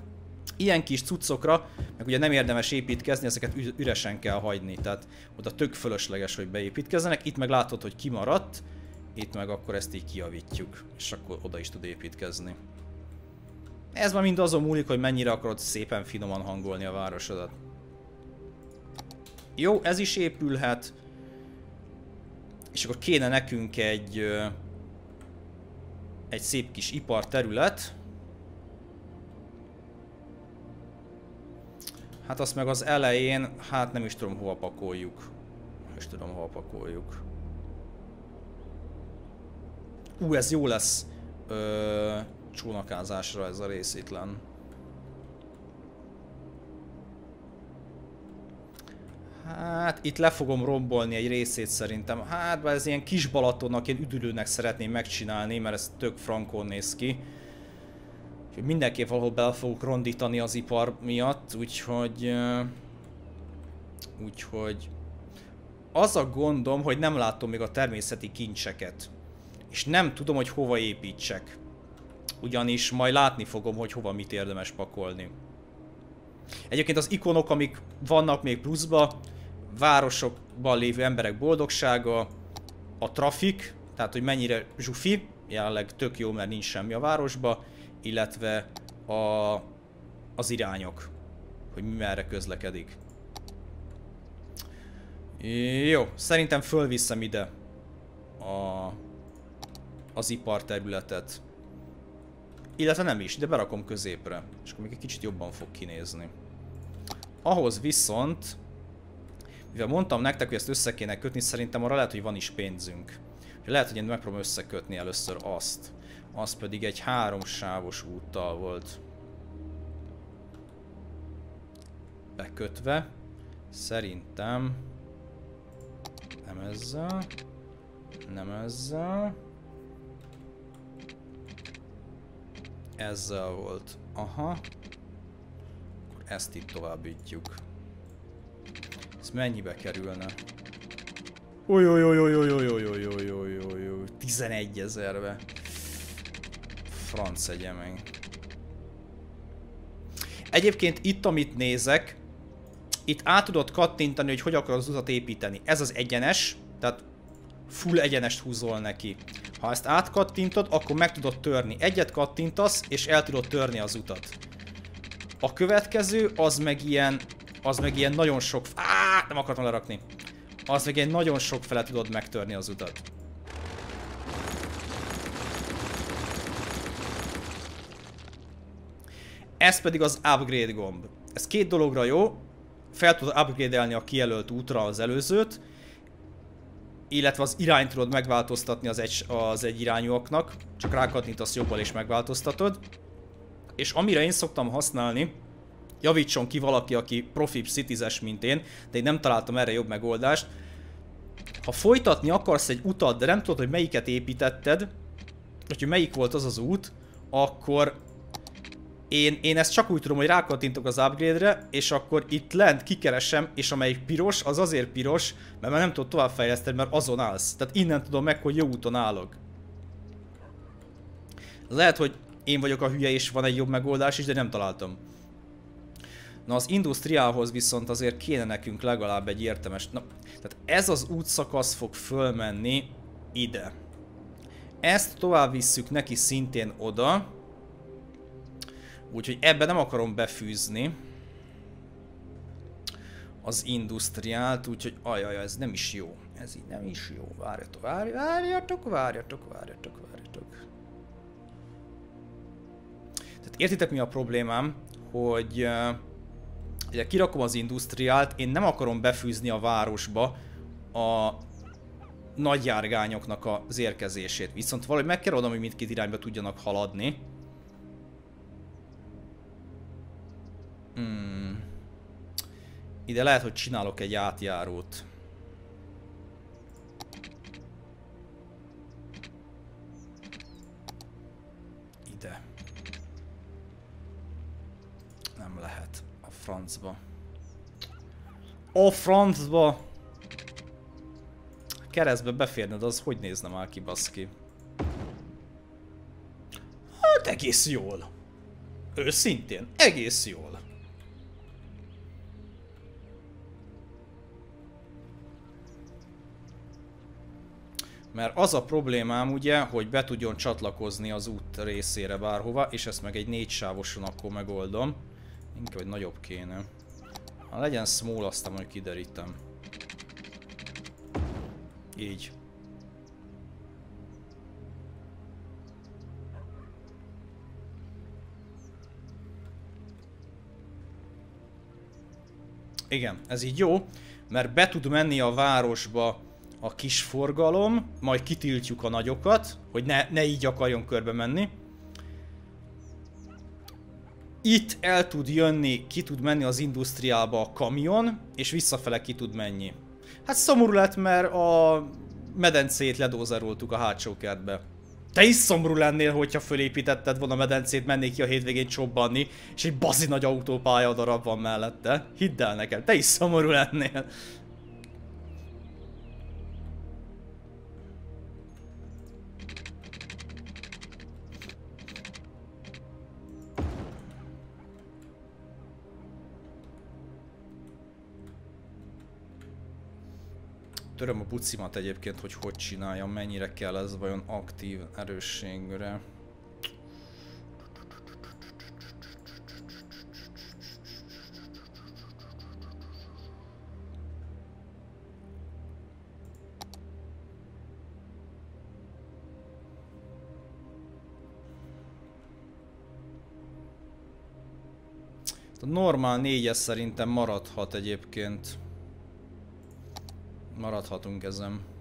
ilyen kis cuccokra, meg ugye nem érdemes építkezni, ezeket üresen kell hagyni, tehát oda tök fölösleges, hogy beépítkezzenek. Itt meg látod, hogy kimaradt, itt meg akkor ezt így kiavítjuk, és akkor oda is tud építkezni. Ez már mind azon múlik, hogy mennyire akarod szépen finoman hangolni a városodat. Jó, ez is épülhet. És akkor kéne nekünk egy egy szép kis iparterület. Hát azt meg az elején, hát nem is tudom hova pakoljuk. Nem is tudom hova pakoljuk. Ú, ez jó lesz ö, csónakázásra ez a részítlen. Hát itt le fogom rombolni egy részét szerintem. Hát ez ilyen kis Balatonnak, ilyen üdülőnek szeretném megcsinálni, mert ez tök frankon néz ki. Mindenképp valahol bele fogok rondítani az ipar miatt, úgyhogy... Úgyhogy... Az a gondom, hogy nem látom még a természeti kincseket. És nem tudom, hogy hova építsek. Ugyanis majd látni fogom, hogy hova mit érdemes pakolni. Egyébként az ikonok, amik vannak még pluszba, városokban lévő emberek boldogsága, a trafik, tehát hogy mennyire zsufi, jelenleg tök jó, mert nincs semmi a városba, illetve a, az irányok, hogy mi merre közlekedik. Jó, szerintem fölviszem ide a, az iparterületet. Illetve nem is, de berakom középre, és akkor még egy kicsit jobban fog kinézni. Ahhoz viszont, mivel mondtam nektek, hogy ezt össze kéne kötni, szerintem arra lehet, hogy van is pénzünk. Lehet, hogy én megpróbálom összekötni először azt az pedig egy háromsávos úttal volt bekötve. Szerintem nem ezzel, nem ezzel, ezzel volt. Aha. Akkor ezt itt továbbítjuk. Ez mennyibe kerülne? Oly, 11 ezerbe franc egye meg. Egyébként itt, amit nézek, itt át tudod kattintani, hogy hogy akarod az utat építeni. Ez az egyenes, tehát full egyenest húzol neki. Ha ezt átkattintod, akkor meg tudod törni. Egyet kattintasz, és el tudod törni az utat. A következő, az meg ilyen, az meg ilyen nagyon sok... Á, nem akartam lerakni. az meg egy nagyon sok fele tudod megtörni az utat. Ez pedig az upgrade gomb. Ez két dologra jó, fel tudod upgrade-elni a kijelölt útra az előzőt, illetve az irányt tudod megváltoztatni az egy, az egy irányúaknak, csak rákattintasz jobban és megváltoztatod. És amire én szoktam használni, javítson ki valaki, aki profi citizes, mint én, de én nem találtam erre jobb megoldást. Ha folytatni akarsz egy utat, de nem tudod, hogy melyiket építetted, vagy hogy melyik volt az az út, akkor én, én ezt csak úgy tudom, hogy rákattintok az upgrade-re, és akkor itt lent kikeresem, és amelyik piros, az azért piros, mert már nem tudod továbbfejleszteni, mert azon állsz. Tehát innen tudom meg, hogy jó úton állok. Lehet, hogy én vagyok a hülye, és van egy jobb megoldás is, de nem találtam. Na az industriálhoz viszont azért kéne nekünk legalább egy értemes... Na, tehát ez az útszakasz fog fölmenni ide. Ezt tovább visszük neki szintén oda. Úgyhogy ebbe nem akarom befűzni az industriált, úgyhogy ajaj, ez nem is jó. Ez így nem is jó. Várjatok, várjatok, várjatok, várjatok, várjatok. Tehát értitek mi a problémám, hogy ugye kirakom az industriált, én nem akarom befűzni a városba a nagy járgányoknak az érkezését. Viszont valahogy meg kell oldani, hogy mindkét irányba tudjanak haladni. Hmm. Ide lehet, hogy csinálok egy átjárót. Ide. Nem lehet. A francba. A francba! Keresztbe beférned, az hogy nézne már ki, baszki? Hát egész jól. Őszintén, egész jól. Mert az a problémám ugye, hogy be tudjon csatlakozni az út részére bárhova, és ezt meg egy négy sávoson akkor megoldom. Inkább egy nagyobb kéne. Ha legyen small, aztán majd kiderítem. Így. Igen, ez így jó, mert be tud menni a városba a kis forgalom, majd kitiltjuk a nagyokat, hogy ne, ne így akarjon körbe menni. Itt el tud jönni, ki tud menni az industriába a kamion, és visszafele ki tud menni. Hát szomorú lett, mert a medencét ledózeroltuk a hátsó kertbe. Te is szomorú lennél, hogyha fölépítetted volna a medencét, mennék ki a hétvégén csobbanni, és egy bazi nagy autópálya darab van mellette. Hidd el nekem, te is szomorú lennél. Töröm a bucimat egyébként, hogy hogy csináljam, mennyire kell ez vajon aktív erősségre. A normál négyes szerintem maradhat egyébként. Maradhatunk ezen.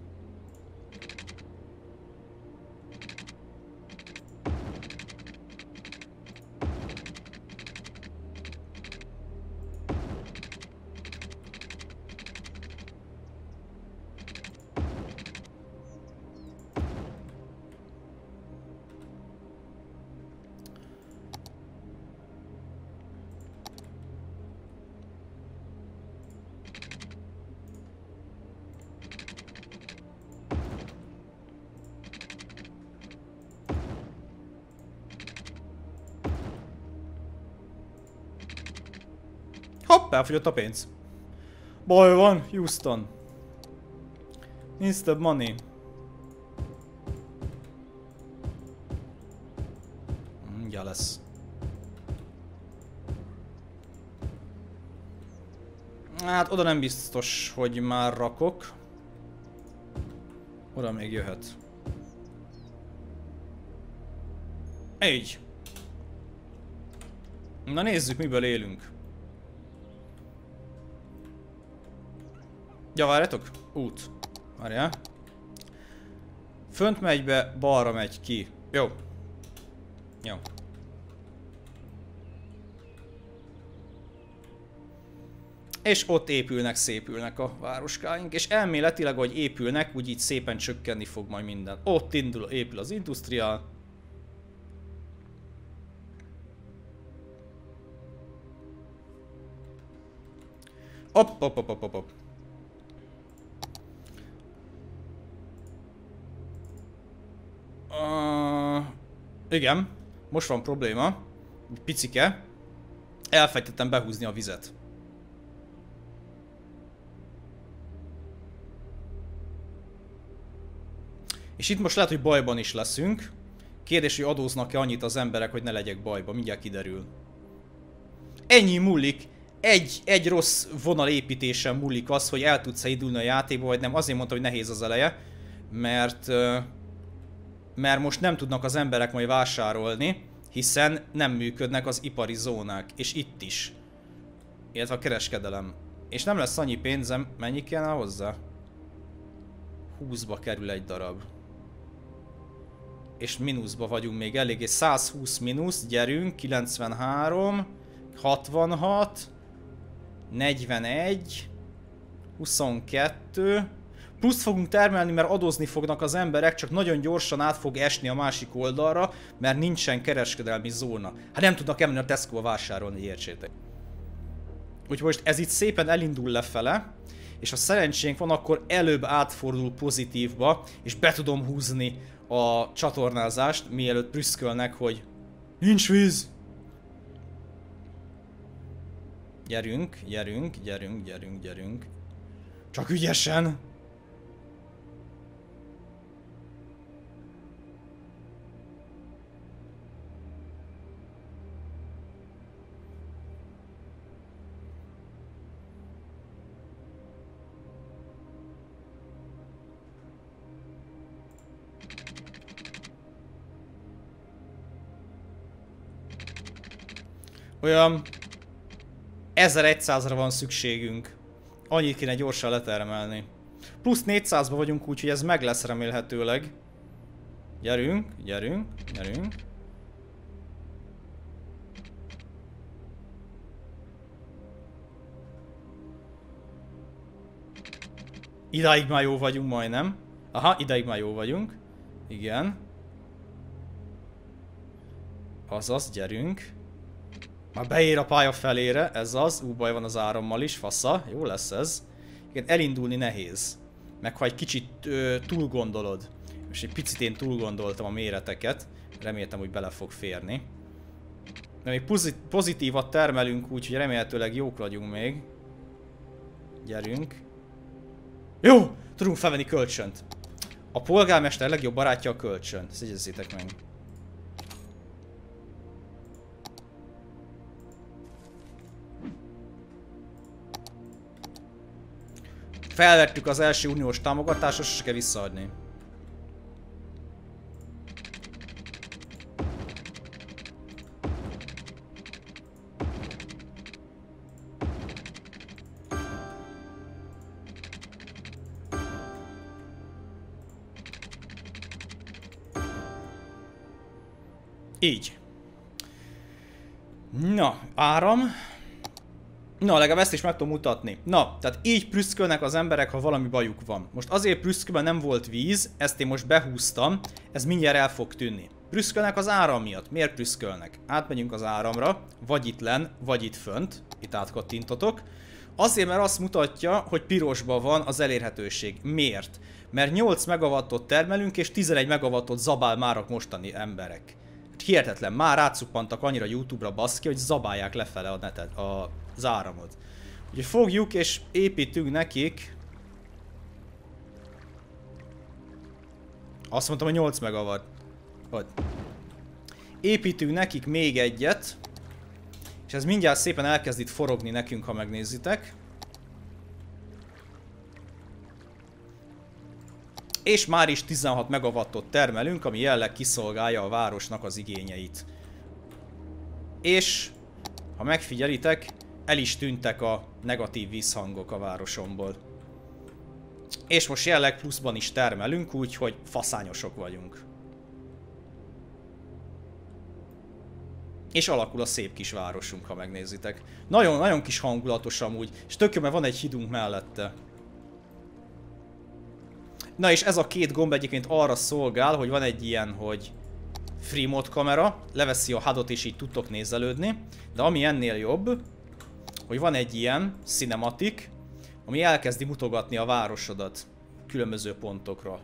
Elfogyott a pénz. Baj van, Houston. Nincs több money. Mindjárt lesz. Hát oda nem biztos, hogy már rakok. Oda még jöhet. Így. Na nézzük, miből élünk. Ja, várjatok. Út. Várjál. Fönt megy be, balra megy ki. Jó. Jó. És ott épülnek, szépülnek a városkáink, és elméletileg, hogy épülnek, úgy így szépen csökkenni fog majd minden. Ott indul, épül az industrial. Hopp, hopp, hopp, hopp, hopp. Uh, igen, most van probléma. Picike. Elfejtettem behúzni a vizet. És itt most lehet, hogy bajban is leszünk. Kérdés, hogy adóznak-e annyit az emberek, hogy ne legyek bajba. Mindjárt kiderül. Ennyi múlik. Egy, egy rossz vonal építésen múlik az, hogy el tudsz-e indulni a játékba, vagy nem. Azért mondtam, hogy nehéz az eleje. Mert... Mert most nem tudnak az emberek majd vásárolni, hiszen nem működnek az ipari zónák. És itt is. Illetve a kereskedelem. És nem lesz annyi pénzem, mennyi kellene hozzá? 20-ba kerül egy darab és mínuszba vagyunk még eléggé. 120 mínusz, gyerünk, 93, 66, 41, 22, Plusz fogunk termelni, mert adózni fognak az emberek, csak nagyon gyorsan át fog esni a másik oldalra, mert nincsen kereskedelmi zóna. Hát nem tudnak elmenni a Tesco-ba vásárolni, értsétek. Úgyhogy most ez itt szépen elindul lefele, és ha szerencsénk van, akkor előbb átfordul pozitívba, és be tudom húzni a csatornázást, mielőtt prüszkölnek, hogy nincs víz. Gyerünk, gyerünk, gyerünk, gyerünk, gyerünk. Csak ügyesen! Olyan 1100-ra van szükségünk. Annyit kéne gyorsan letermelni. Plusz 400-ba vagyunk, úgyhogy ez meg lesz remélhetőleg. Gyerünk, gyerünk, gyerünk. Idáig már jó vagyunk majdnem. Aha, idáig már jó vagyunk. Igen. Azaz, gyerünk. Már beér a pálya felére, ez az, ú, baj van az árammal is, fasza, jó lesz ez. Igen, elindulni nehéz. Meg ha egy kicsit ö, túl gondolod, és egy picit én túl gondoltam a méreteket, reméltem, hogy bele fog férni. De még pozitívat termelünk, úgyhogy remélhetőleg jók vagyunk még. Gyerünk. Jó! Tudunk felvenni kölcsönt. A polgármester legjobb barátja a kölcsön. Ezt meg. Felvettük az első uniós támogatást, és kell visszaadni. Így. Na, áram. Na, legalább ezt is meg tudom mutatni. Na, tehát így prüszkölnek az emberek, ha valami bajuk van. Most azért prüszköl, nem volt víz, ezt én most behúztam, ez mindjárt el fog tűnni. Prüszkölnek az áram miatt. Miért prüszkölnek? Átmegyünk az áramra, vagy itt len, vagy itt fönt. Itt átkattintotok. Azért, mert azt mutatja, hogy pirosban van az elérhetőség. Miért? Mert 8 megawattot termelünk, és 11 megawattot zabál már a mostani emberek. Hihetetlen, már rátszuppantak annyira YouTube-ra baszki, hogy zabálják lefele a netet, a az áramot. Úgyhogy fogjuk és építünk nekik. Azt mondtam, hogy 8 megawatt. Vagy. Építünk nekik még egyet. És ez mindjárt szépen elkezd itt forogni nekünk, ha megnézitek. És már is 16 megawattot termelünk, ami jelenleg kiszolgálja a városnak az igényeit. És, ha megfigyelitek, el is tűntek a negatív vízhangok a városomból. És most jelenleg pluszban is termelünk, úgyhogy faszányosok vagyunk. És alakul a szép kis városunk, ha megnézitek. Nagyon-nagyon kis hangulatos amúgy, és tök jó, mert van egy hidunk mellette. Na és ez a két gomb egyébként arra szolgál, hogy van egy ilyen, hogy free mode kamera, leveszi a hadot és így tudtok nézelődni, de ami ennél jobb, hogy van egy ilyen cinematic, ami elkezdi mutogatni a városodat különböző pontokra.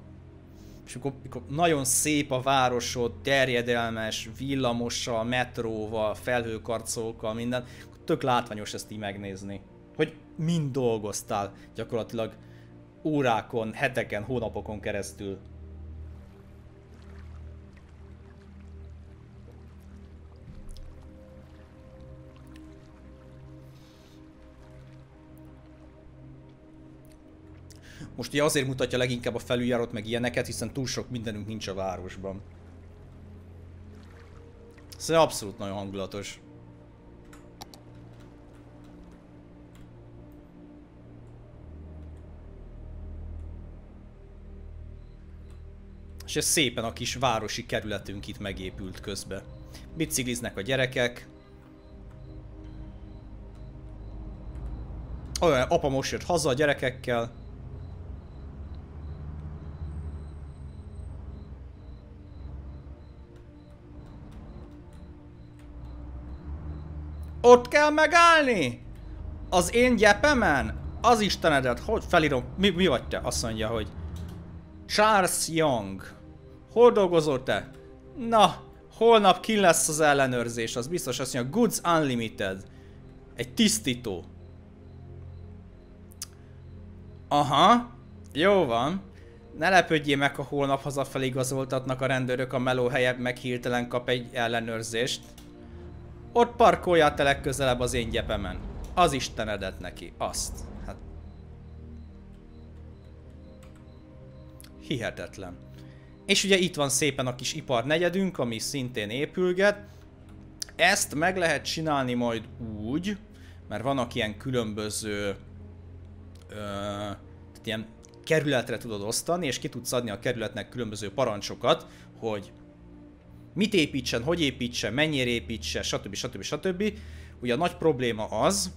És amikor, amikor nagyon szép a városod, terjedelmes, villamossal, metróval, felhőkarcolókkal, minden, tök látványos ezt így megnézni. Hogy mind dolgoztál gyakorlatilag órákon, heteken, hónapokon keresztül. Most ugye azért mutatja leginkább a felüljárót meg ilyeneket, hiszen túl sok mindenünk nincs a városban. Szóval abszolút nagyon hangulatos. És ez szépen a kis városi kerületünk itt megépült közbe. Bicikliznek a gyerekek. Olyan, apa most jött haza a gyerekekkel. Ott kell megállni? Az én gyepemen? Az istenedet, hogy felírom, mi, mi vagy te? Azt mondja, hogy Charles Young. Hol dolgozol te? Na, holnap ki lesz az ellenőrzés, az biztos azt mondja, Goods Unlimited. Egy tisztító. Aha, jó van. Ne lepődjél meg, ha holnap hazafelé igazoltatnak a rendőrök a meló helyebb, meg hirtelen kap egy ellenőrzést. Ott parkoljál te legközelebb az én gyepemen. Az istenedet neki, azt. Hát... Hihetetlen. És ugye itt van szépen a kis ipar negyedünk, ami szintén épülget. Ezt meg lehet csinálni majd úgy, mert vannak ilyen különböző ö, ilyen kerületre tudod osztani, és ki tudsz adni a kerületnek különböző parancsokat, hogy mit építsen, hogy építsen, mennyire építse, stb. stb. stb. Ugye a nagy probléma az,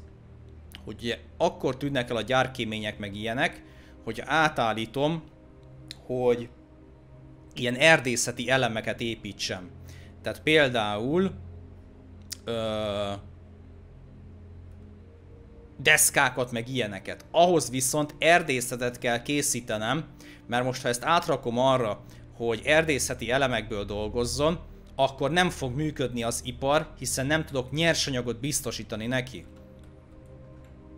hogy akkor tűnnek el a gyárkémények meg ilyenek, hogy átállítom, hogy ilyen erdészeti elemeket építsem. Tehát például ö, deszkákat, meg ilyeneket. Ahhoz viszont erdészetet kell készítenem, mert most ha ezt átrakom arra, hogy erdészeti elemekből dolgozzon, akkor nem fog működni az ipar, hiszen nem tudok nyersanyagot biztosítani neki.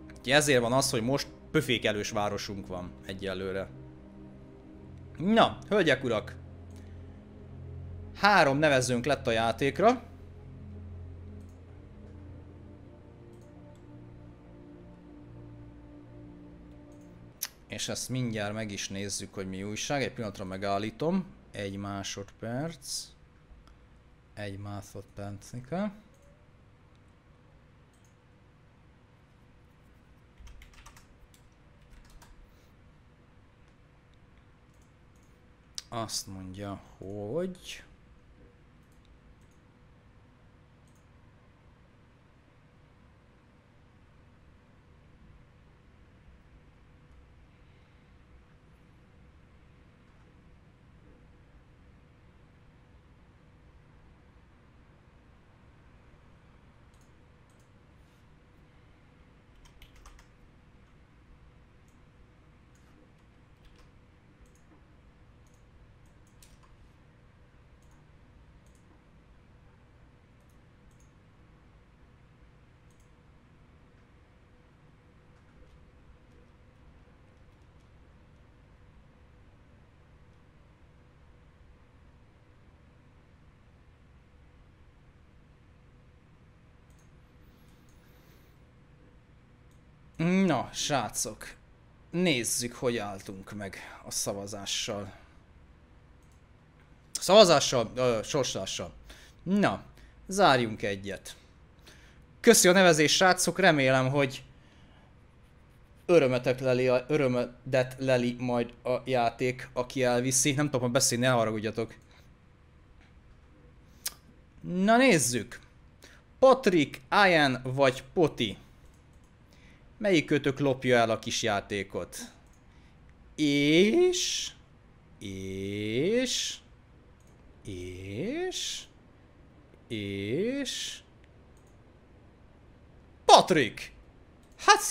Úgyhogy ezért van az, hogy most pöfékelős városunk van egyelőre. Na, hölgyek urak! Három nevezőnk lett a játékra. És ezt mindjárt meg is nézzük, hogy mi újság. Egy pillanatra megállítom. Egy másodperc. Egy másodpercnika. Azt mondja, hogy... Na, srácok. nézzük, hogy álltunk meg a szavazással. Szavazással, ö, sorsással. Na, zárjunk egyet. Köszi a nevezés, srácok, remélem, hogy örömetek leli, a, örömedet leli majd a játék, aki elviszi. Nem tudom, hogy beszélni, ne haragudjatok. Na nézzük. Patrick, Ian vagy Poti? Melyik kötök lopja el a kis játékot? És... És... És... És... Patrick! Hát...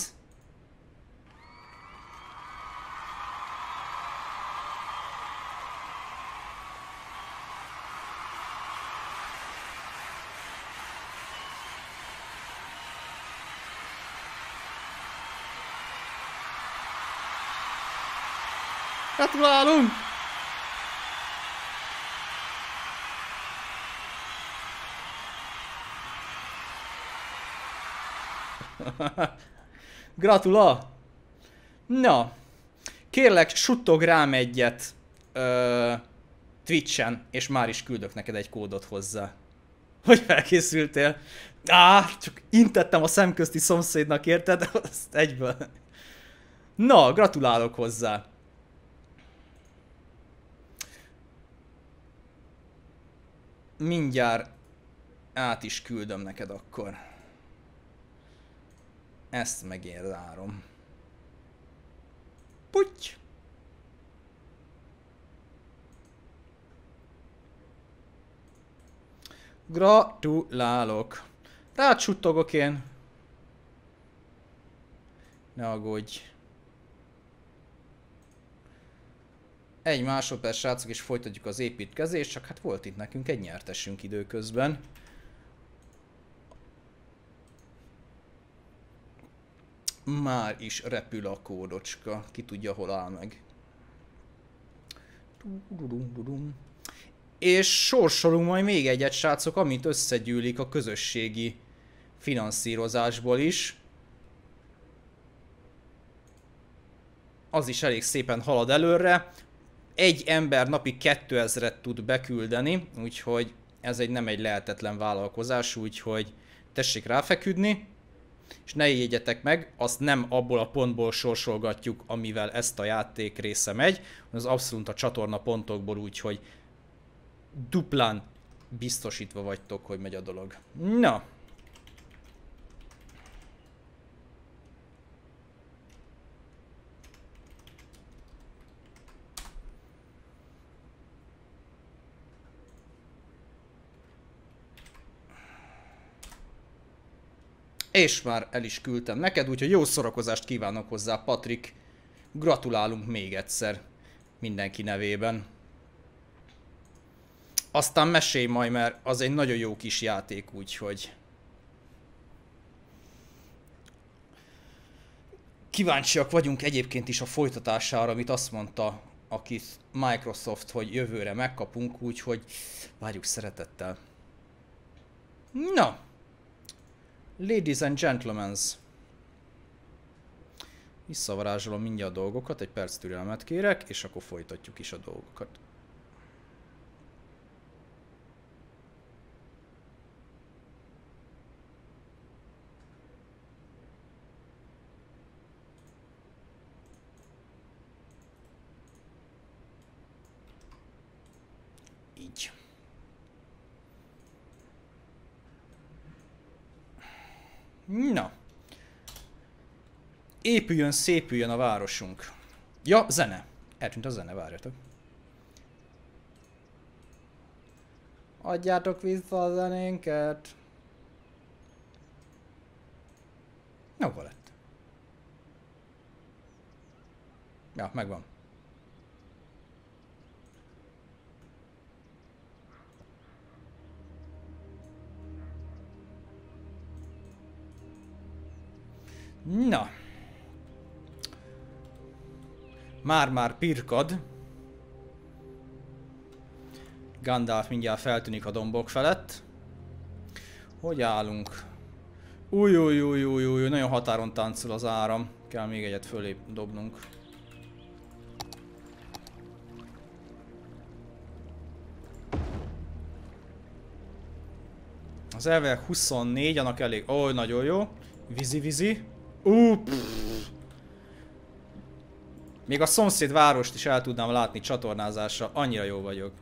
Gratulálunk! Gratula! Na, kérlek, suttog rám egyet ö, Twitchen, és már is küldök neked egy kódot hozzá. Hogy felkészültél? Á, csak intettem a szemközti szomszédnak, érted? Azt egyből. Na, gratulálok hozzá. Mindjárt át is küldöm neked akkor. Ezt meg én zárom. Puty! Gratulálok. Rácsuttogok én. Ne aggódj. Egy másodperc, srácok, és folytatjuk az építkezést, csak hát volt itt nekünk egy nyertesünk időközben. Már is repül a kódocska, ki tudja hol áll meg. És sorsolunk majd még egyet, srácok, amit összegyűlik a közösségi finanszírozásból is. Az is elég szépen halad előre egy ember napi 2000-et tud beküldeni, úgyhogy ez egy nem egy lehetetlen vállalkozás, úgyhogy tessék ráfeküdni, és ne jegyetek meg, azt nem abból a pontból sorsolgatjuk, amivel ezt a játék része megy, az abszolút a csatorna pontokból, úgyhogy duplán biztosítva vagytok, hogy megy a dolog. Na, És már el is küldtem neked, úgyhogy jó szórakozást kívánok hozzá, Patrik. Gratulálunk még egyszer mindenki nevében. Aztán mesélj majd, mert az egy nagyon jó kis játék, úgyhogy... Kíváncsiak vagyunk egyébként is a folytatására, amit azt mondta aki Microsoft, hogy jövőre megkapunk, úgyhogy várjuk szeretettel. Na, Ladies and gentlemen. Visszavarázsolom mindjárt a dolgokat, egy perc türelmet kérek, és akkor folytatjuk is a dolgokat. Na. Épüljön, szépüljön a városunk. Ja, zene. Eltűnt a zene, várjatok. Adjátok vissza a zenénket. Na, hol lett? Ja, megvan. Na. Már-már pirkad. Gandalf mindjárt feltűnik a dombok felett. Hogy állunk? Új, új, új, új, új, nagyon határon táncol az áram. Kell még egyet fölé dobnunk. Az elvileg 24, annak elég... Ó, oh, nagyon jó. Uh, Még a szomszéd várost is el tudnám látni csatornázásra, annyira jó vagyok.